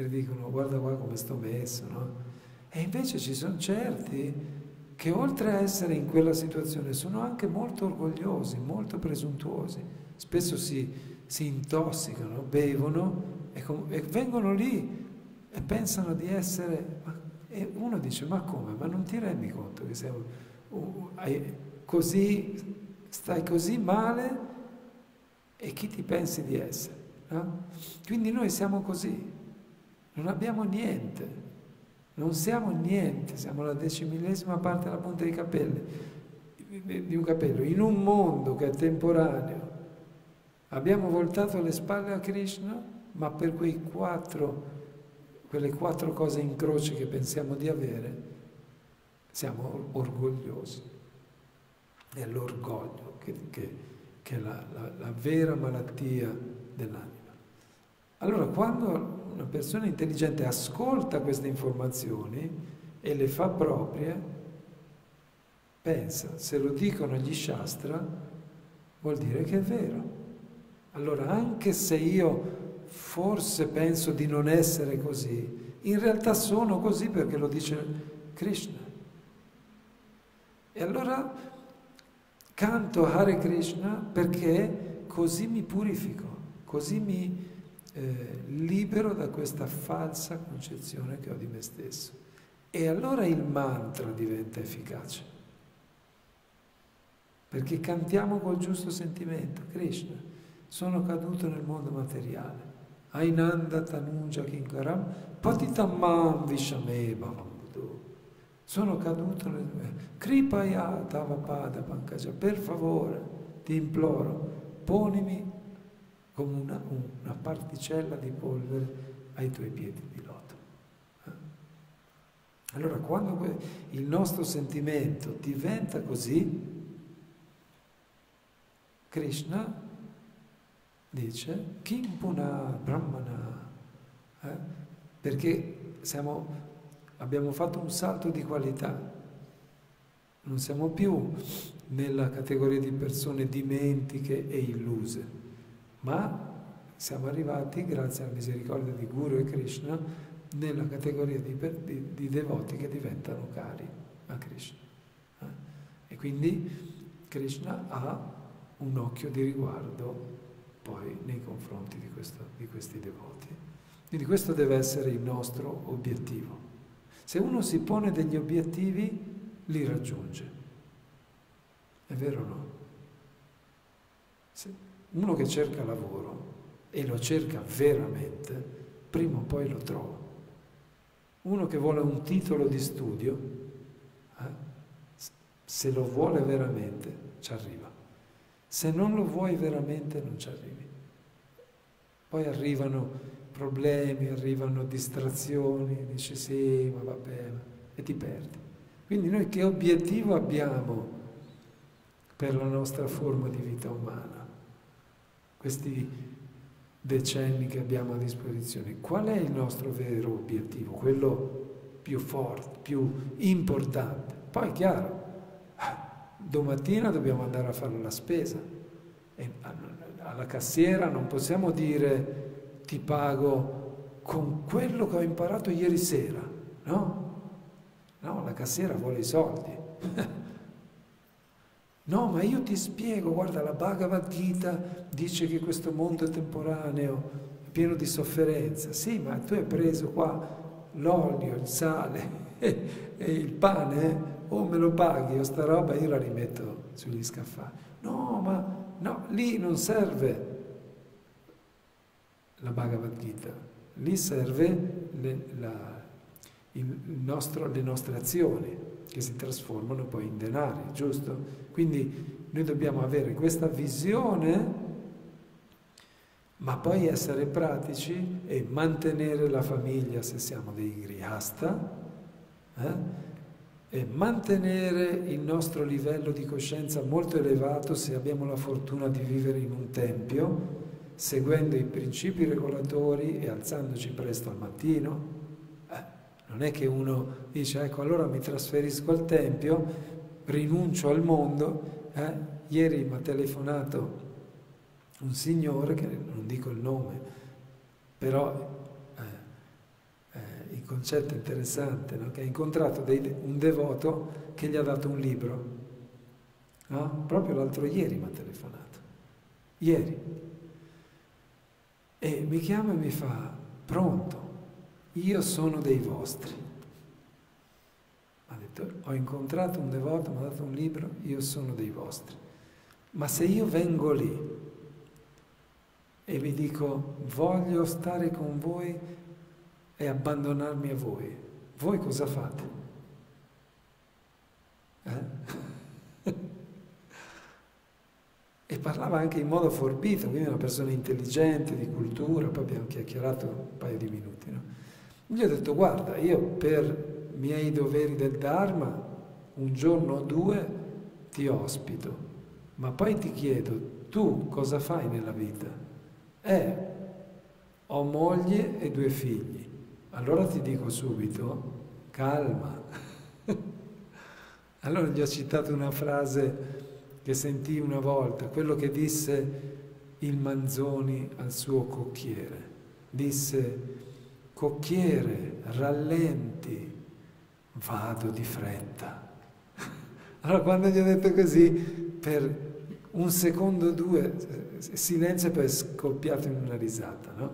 Speaker 1: perché dicono guarda qua come sto messo, no? E invece ci sono certi che oltre a essere in quella situazione sono anche molto orgogliosi, molto presuntuosi, spesso si, si intossicano, bevono e, e vengono lì e pensano di essere e uno dice, ma come? Ma non ti rendi conto che sei così, stai così male e chi ti pensi di essere? No? Quindi noi siamo così, non abbiamo niente, non siamo niente, siamo la decimillesima parte della punta dei capelli, di un capello, in un mondo che è temporaneo. Abbiamo voltato le spalle a Krishna, ma per quei quattro quelle quattro cose in croce che pensiamo di avere, siamo orgogliosi. È l'orgoglio che, che, che è la, la, la vera malattia dell'anima. Allora, quando una persona intelligente ascolta queste informazioni e le fa proprie, pensa, se lo dicono gli Shastra, vuol dire che è vero. Allora, anche se io forse penso di non essere così, in realtà sono così perché lo dice Krishna. E allora canto Hare Krishna perché così mi purifico, così mi eh, libero da questa falsa concezione che ho di me stesso. E allora il mantra diventa efficace. Perché cantiamo col giusto sentimento, Krishna, sono caduto nel mondo materiale Ainanda Tanuja Kinkaram Patitamam Vishame Bhavangudu. Sono caduto nel... Kripaya Tavapada Pankaja, per favore, ti imploro, ponimi come una, una particella di polvere ai tuoi piedi di loto. Eh? Allora, quando il nostro sentimento diventa così, Krishna dice Kim Puna Brahmana, eh? perché siamo, abbiamo fatto un salto di qualità, non siamo più nella categoria di persone dimentiche e illuse, ma siamo arrivati, grazie alla misericordia di Guru e Krishna, nella categoria di, di, di devoti che diventano cari a Krishna. Eh? E quindi Krishna ha un occhio di riguardo poi nei confronti di, questo, di questi devoti. Quindi questo deve essere il nostro obiettivo. Se uno si pone degli obiettivi, li raggiunge. È vero o no? Se uno che cerca lavoro e lo cerca veramente, prima o poi lo trova. Uno che vuole un titolo di studio, eh, se lo vuole veramente, ci arriva. Se non lo vuoi veramente, non ci arrivi. Poi arrivano problemi, arrivano distrazioni, dici sì, ma va bene, e ti perdi. Quindi noi che obiettivo abbiamo per la nostra forma di vita umana? Questi decenni che abbiamo a disposizione. Qual è il nostro vero obiettivo? Quello più forte, più importante. Poi, chiaro, domattina dobbiamo andare a fare la spesa. E alla cassiera non possiamo dire ti pago con quello che ho imparato ieri sera, no? No, la cassiera vuole i soldi. No, ma io ti spiego, guarda, la Bhagavad Gita dice che questo mondo è temporaneo, è pieno di sofferenza. Sì, ma tu hai preso qua l'olio, il sale e, il pane, o me lo paghi o sta roba, io la rimetto sugli scaffali. No, ma no, lì non serve la Bhagavad Gita, lì serve le, la, il nostro, le nostre azioni che si trasformano poi in denari, giusto? Quindi noi dobbiamo avere questa visione, ma poi essere pratici e mantenere la famiglia se siamo dei grihasta, eh? e mantenere il nostro livello di coscienza molto elevato se abbiamo la fortuna di vivere in un tempio, seguendo i principi regolatori e alzandoci presto al mattino, non è che uno dice, ecco, allora mi trasferisco al Tempio, rinuncio al mondo. Eh? Ieri mi ha telefonato un signore, che non dico il nome, però eh, eh, il concetto è interessante, no? che ha incontrato dei, un devoto che gli ha dato un libro. No? Proprio l'altro ieri mi ha telefonato. Ieri. E mi chiama e mi fa, pronto, io sono dei vostri. Ha detto, ho incontrato un devoto, mi ha dato un libro, io sono dei vostri. Ma se io vengo lì e vi dico voglio stare con voi e abbandonarmi a voi, voi cosa fate? Eh? e parlava anche in modo forbito, quindi una persona intelligente, di cultura, poi abbiamo chiacchierato un paio di minuti. No? Gli ho detto, guarda, io per miei doveri del Dharma un giorno o due ti ospito, ma poi ti chiedo, tu cosa fai nella vita? Eh, ho moglie e due figli. Allora ti dico subito, calma. allora gli ho citato una frase che sentii una volta, quello che disse il Manzoni al suo cocchiere. Disse, cocchiere, rallenti, vado di fretta. Allora quando gli ho detto così, per un secondo o due, silenzio e poi è scoppiato in una risata, no?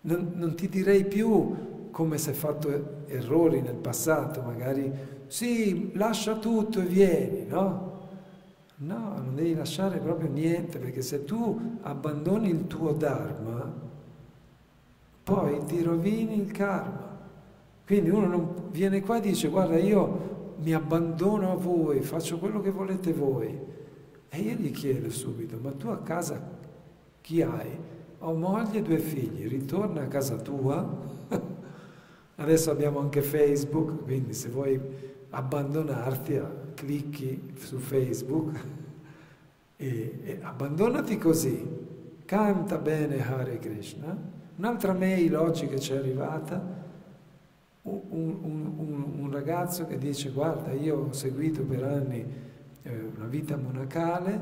Speaker 1: Non, non ti direi più come se hai fatto errori nel passato, magari sì, lascia tutto e vieni, no? No, non devi lasciare proprio niente, perché se tu abbandoni il tuo Dharma, poi ti rovini il karma. Quindi uno non viene qua e dice guarda io mi abbandono a voi, faccio quello che volete voi. E io gli chiedo subito, ma tu a casa chi hai? Ho moglie e due figli, ritorna a casa tua. Adesso abbiamo anche Facebook, quindi se vuoi abbandonarti, clicchi su Facebook e, e abbandonati così. Canta bene Hare Krishna Un'altra mail oggi che ci è arrivata, un, un, un, un, ragazzo che dice guarda io ho seguito per anni eh, una vita monacale,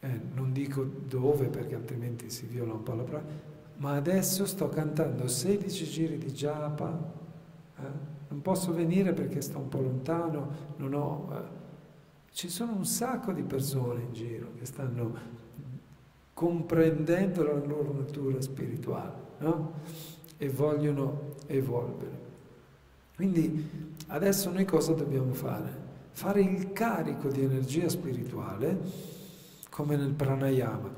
Speaker 1: eh, non dico dove perché altrimenti si viola un po' la prova, ma adesso sto cantando 16 giri di japa, eh? non posso venire perché sto un po' lontano, non ho... Eh. Ci sono un sacco di persone in giro che stanno comprendendo la loro natura spirituale no? e vogliono evolvere. Quindi adesso noi cosa dobbiamo fare? Fare il carico di energia spirituale come nel pranayama.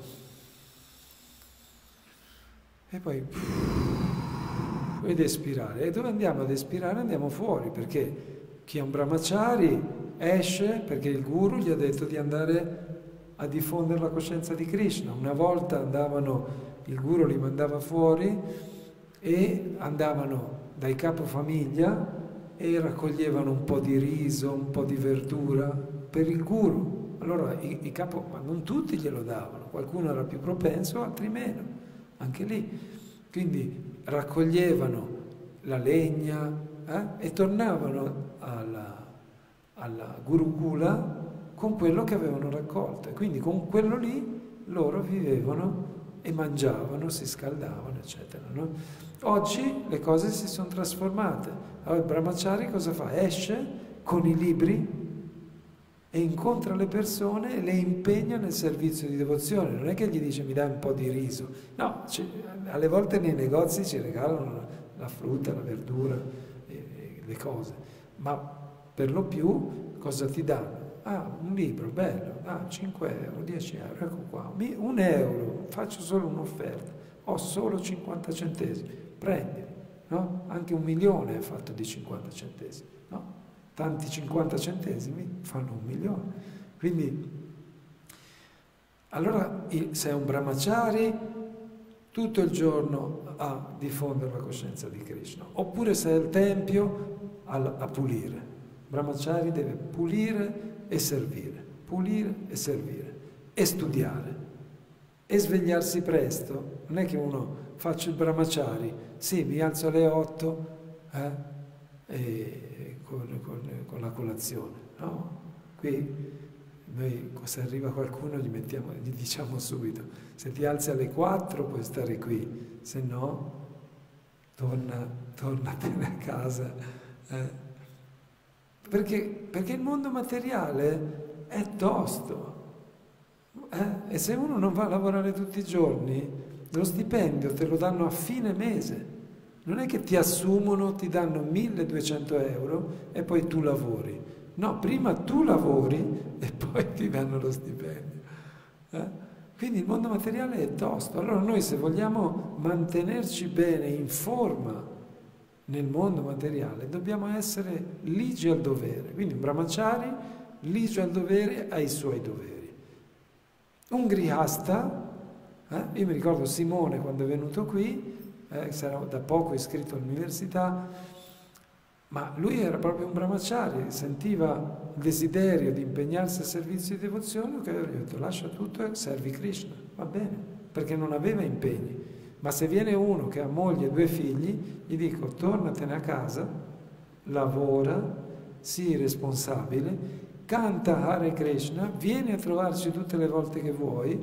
Speaker 1: E poi ed espirare. E dove andiamo ad espirare? Andiamo fuori, perché chi è un brahmachari esce perché il guru gli ha detto di andare a diffondere la coscienza di Krishna. Una volta andavano, il guru li mandava fuori e andavano dai capofamiglia e raccoglievano un po' di riso, un po' di verdura per il guru. Allora i, i capo, ma non tutti glielo davano, qualcuno era più propenso, altri meno, anche lì. Quindi raccoglievano la legna eh, e tornavano alla, alla Gurukula con quello che avevano raccolto. E quindi con quello lì loro vivevano e mangiavano, si scaldavano, eccetera. No? Oggi le cose si sono trasformate. Allora il brahmachari cosa fa? Esce con i libri e incontra le persone e le impegna nel servizio di devozione. Non è che gli dice mi dai un po' di riso. No, alle volte nei negozi ci regalano la frutta, la verdura, le cose. Ma per lo più cosa ti danno? Ah, un libro, bello, ah, 5 euro, 10 euro, ecco qua, un euro, faccio solo un'offerta, ho solo 50 centesimi, prendili no? Anche un milione è fatto di 50 centesimi, no? Tanti 50 centesimi fanno un milione. Quindi, allora sei un brahmachari tutto il giorno a diffondere la coscienza di Krishna, oppure sei al tempio a pulire. Brahmachari deve pulire e servire, pulire e servire, e studiare, e svegliarsi presto. Non è che uno faccia il brahmachari, sì, mi alzo alle 8 eh, e, con, con, con, la colazione. No? Qui noi se arriva qualcuno gli, mettiamo, gli diciamo subito, se ti alzi alle 4 puoi stare qui, se no torna, tornatene a casa. Eh. Perché, perché il mondo materiale è tosto. Eh? E se uno non va a lavorare tutti i giorni, lo stipendio te lo danno a fine mese. Non è che ti assumono, ti danno 1200 euro e poi tu lavori. No, prima tu lavori e poi ti danno lo stipendio. Eh? Quindi il mondo materiale è tosto. Allora noi se vogliamo mantenerci bene in forma nel mondo materiale dobbiamo essere ligi al dovere. Quindi un brahmachari ligio al dovere ai suoi doveri. Un grihasta eh? Io mi ricordo Simone quando è venuto qui, eh, sarà da poco iscritto all'università, ma lui era proprio un brahmachari, sentiva il desiderio di impegnarsi al servizio di devozione, che aveva detto lascia tutto e servi Krishna, va bene, perché non aveva impegni. Ma se viene uno che ha moglie e due figli, gli dico tornatene a casa, lavora, sii responsabile, canta Hare Krishna, vieni a trovarci tutte le volte che vuoi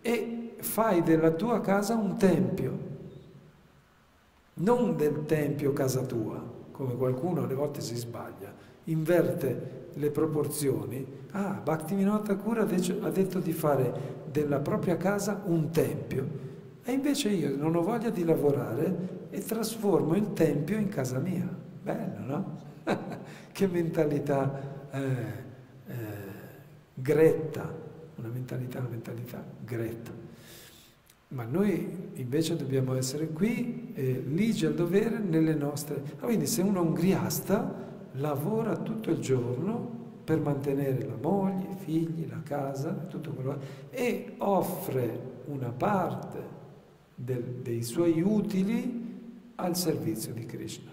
Speaker 1: e fai della tua casa un tempio, non del tempio casa tua, come qualcuno alle volte si sbaglia, inverte le proporzioni. Ah, Bhaktivinoda Thakur ha detto di fare della propria casa un tempio. E invece io non ho voglia di lavorare e trasformo il tempio in casa mia. Bello, no? che mentalità eh, eh, gretta, una mentalità, una mentalità gretta. Ma noi invece dobbiamo essere qui, eh, ligi al dovere nelle nostre... Quindi se uno è un griasta, lavora tutto il giorno per mantenere la moglie, i figli, la casa, tutto quello e offre una parte del, dei suoi utili al servizio di Krishna.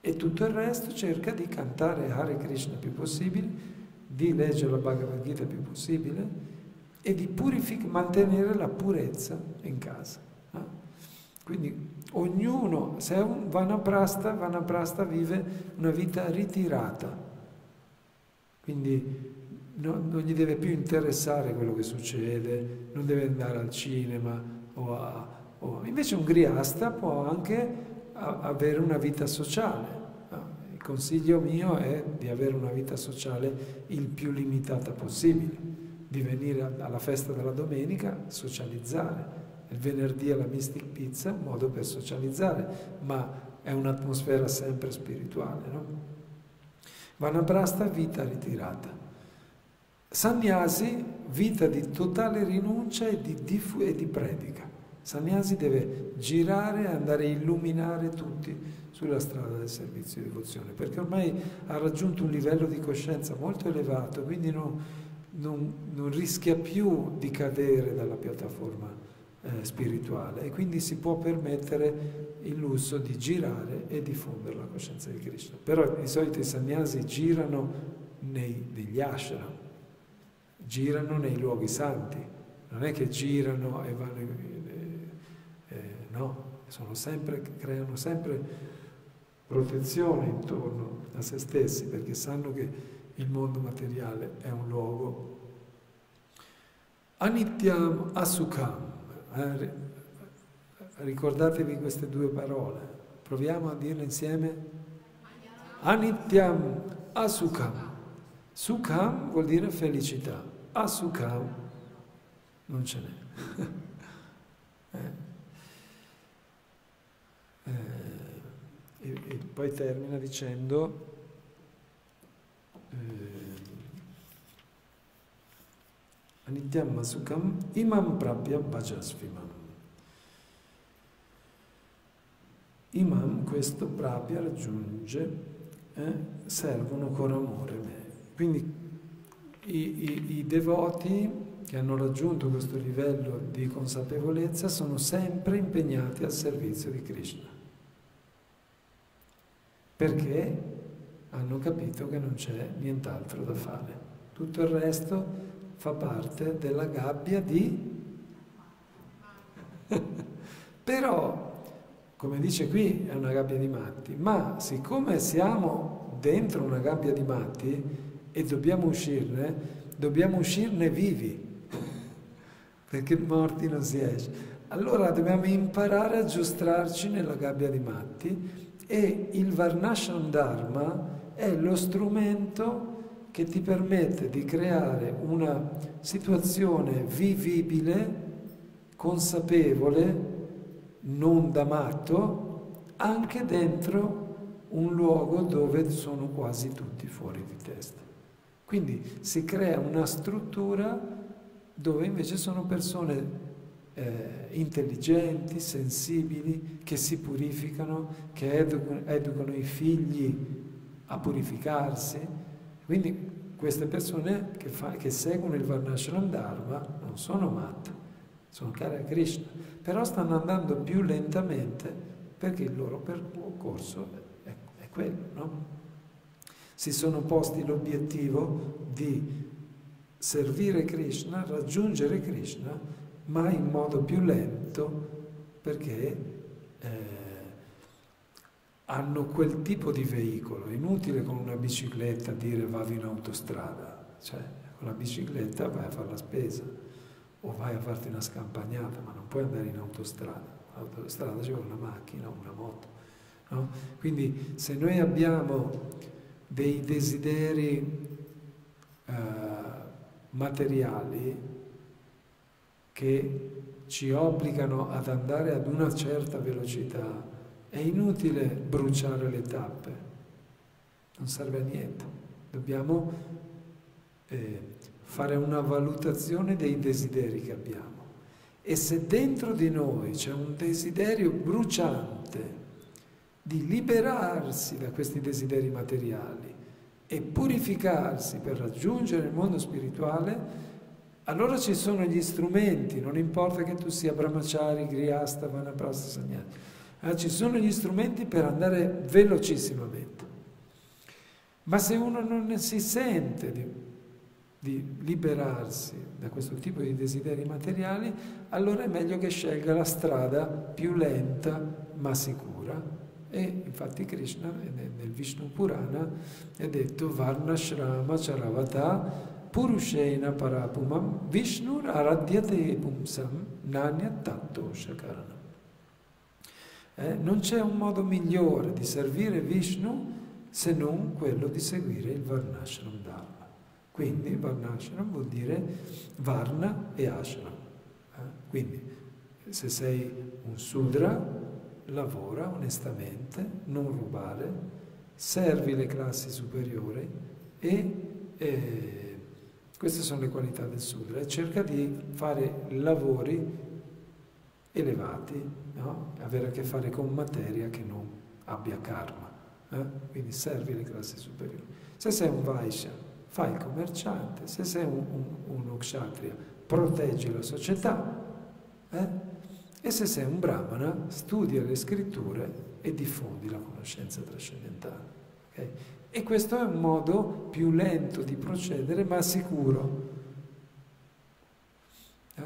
Speaker 1: E tutto il resto cerca di cantare Hare Krishna più possibile, di leggere la Bhagavad Gita più possibile, e di mantenere la purezza in casa. No? Quindi ognuno, se è un vanaprasta, vanaprasta vive una vita ritirata, quindi no, non gli deve più interessare quello che succede, non deve andare al cinema o a, Invece un griasta può anche avere una vita sociale. Il consiglio mio è di avere una vita sociale il più limitata possibile, di venire alla festa della domenica, socializzare. Il venerdì alla Mystic Pizza è un modo per socializzare, ma è un'atmosfera sempre spirituale. No? Vanaprasta, vita ritirata. Sannyasi, vita di totale rinuncia e di, e di predica. Sannyasi deve girare e andare a illuminare tutti sulla strada del servizio di devozione, perché ormai ha raggiunto un livello di coscienza molto elevato, quindi non, non- non rischia più di cadere dalla piattaforma eh, spirituale e quindi si può permettere il lusso di girare e diffondere la coscienza di Krishna. Però di solito i sannyasi girano nei, negli ashram, girano nei luoghi santi, non è che girano e vanno, no, sempre, creano sempre protezione intorno a se stessi perché sanno che il mondo materiale è un luogo Anityam Asukam. eh, ri- ricordatevi queste due parole. Proviamo a dirle insieme. Anityam Asukam. Sukham vuol dire felicità. Asukam non ce n'è. Eh. E, e poi termina dicendo eh, Anityam Masukam imam prapya bhajasvimam. Imam questo prapya raggiunge, eh, servono con amore me. Quindi i, i- i devoti che hanno raggiunto questo livello di consapevolezza sono sempre impegnati al servizio di Krishna. Perché hanno capito che non c'è nient'altro da fare. Tutto il resto fa parte della gabbia di... Però, come dice qui, è una gabbia di matti, ma siccome siamo dentro una gabbia di matti e dobbiamo uscirne, dobbiamo uscirne vivi, perché morti non si esce. Allora dobbiamo imparare a giostrarci nella gabbia di matti e il Varnashram Dharma è lo strumento che ti permette di creare una situazione vivibile, consapevole, non da matto, anche dentro un luogo dove sono quasi tutti fuori di testa. Quindi si crea una struttura dove invece sono persone eh, intelligenti, sensibili, che si purificano, che educano, educano i figli a purificarsi. Quindi queste persone che, fa- che seguono il Varnashram Dharma non sono matte, sono care a Krishna, però stanno andando più lentamente perché il loro percorso è, è quello, no? Si sono posti l'obiettivo di servire Krishna, raggiungere Krishna, ma in modo più lento perché eh, hanno quel tipo di veicolo. È inutile con una bicicletta dire vado in autostrada, cioè con la bicicletta vai a fare la spesa o vai a farti una scampagnata, ma non puoi andare in autostrada. L'autostrada vuole una macchina o una moto. no? Quindi se noi abbiamo dei desideri eh, materiali che ci obbligano ad andare ad una certa velocità, è inutile bruciare le tappe, non serve a niente. Dobbiamo eh, fare una valutazione dei desideri che abbiamo. E se dentro di noi c'è un desiderio bruciante di liberarsi da questi desideri materiali e purificarsi per raggiungere il mondo spirituale, allora ci sono gli strumenti, non importa che tu sia brahmachari, griasta, vanaprasta, sagnati, eh, ci sono gli strumenti per andare velocissimamente. Ma se uno non si sente di, di liberarsi da questo tipo di desideri materiali, allora è meglio che scelga la strada più lenta ma sicura. E infatti Krishna nel Vishnu Purana è detto Varna Shrama Charavata Purushena Parapumam Vishnu Aradhyate Pumsam Nanya Tatto Shakaranam. Eh? Non c'è un modo migliore di servire Vishnu se non quello di seguire il Varnashram Dharma. Quindi Varnashram vuol dire Varna e Ashram. Eh? Quindi se sei un Sudra, lavora onestamente, non rubare, servi le classi superiori e eh, queste sono le qualità del Sudra e cerca di fare lavori elevati, no? avere a che fare con materia che non abbia karma, eh? quindi servi le classi superiori. Se sei un Vaishya, fai il commerciante, se sei un, un, uno kshatriya, proteggi la società, eh? e se sei un Brahmana, studia le scritture e diffondi la conoscenza trascendentale. Okay? E questo è un modo più lento di procedere, ma sicuro. Eh?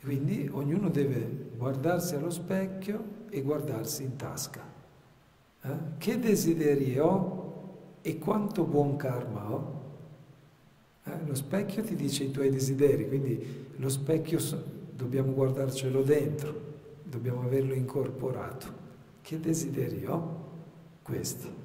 Speaker 1: Quindi ognuno deve guardarsi allo specchio e guardarsi in tasca. Eh? Che desideri ho e quanto buon karma ho? Eh? Lo specchio ti dice i tuoi desideri, quindi lo specchio dobbiamo guardarcelo dentro, dobbiamo averlo incorporato. Che desideri ho? Questi.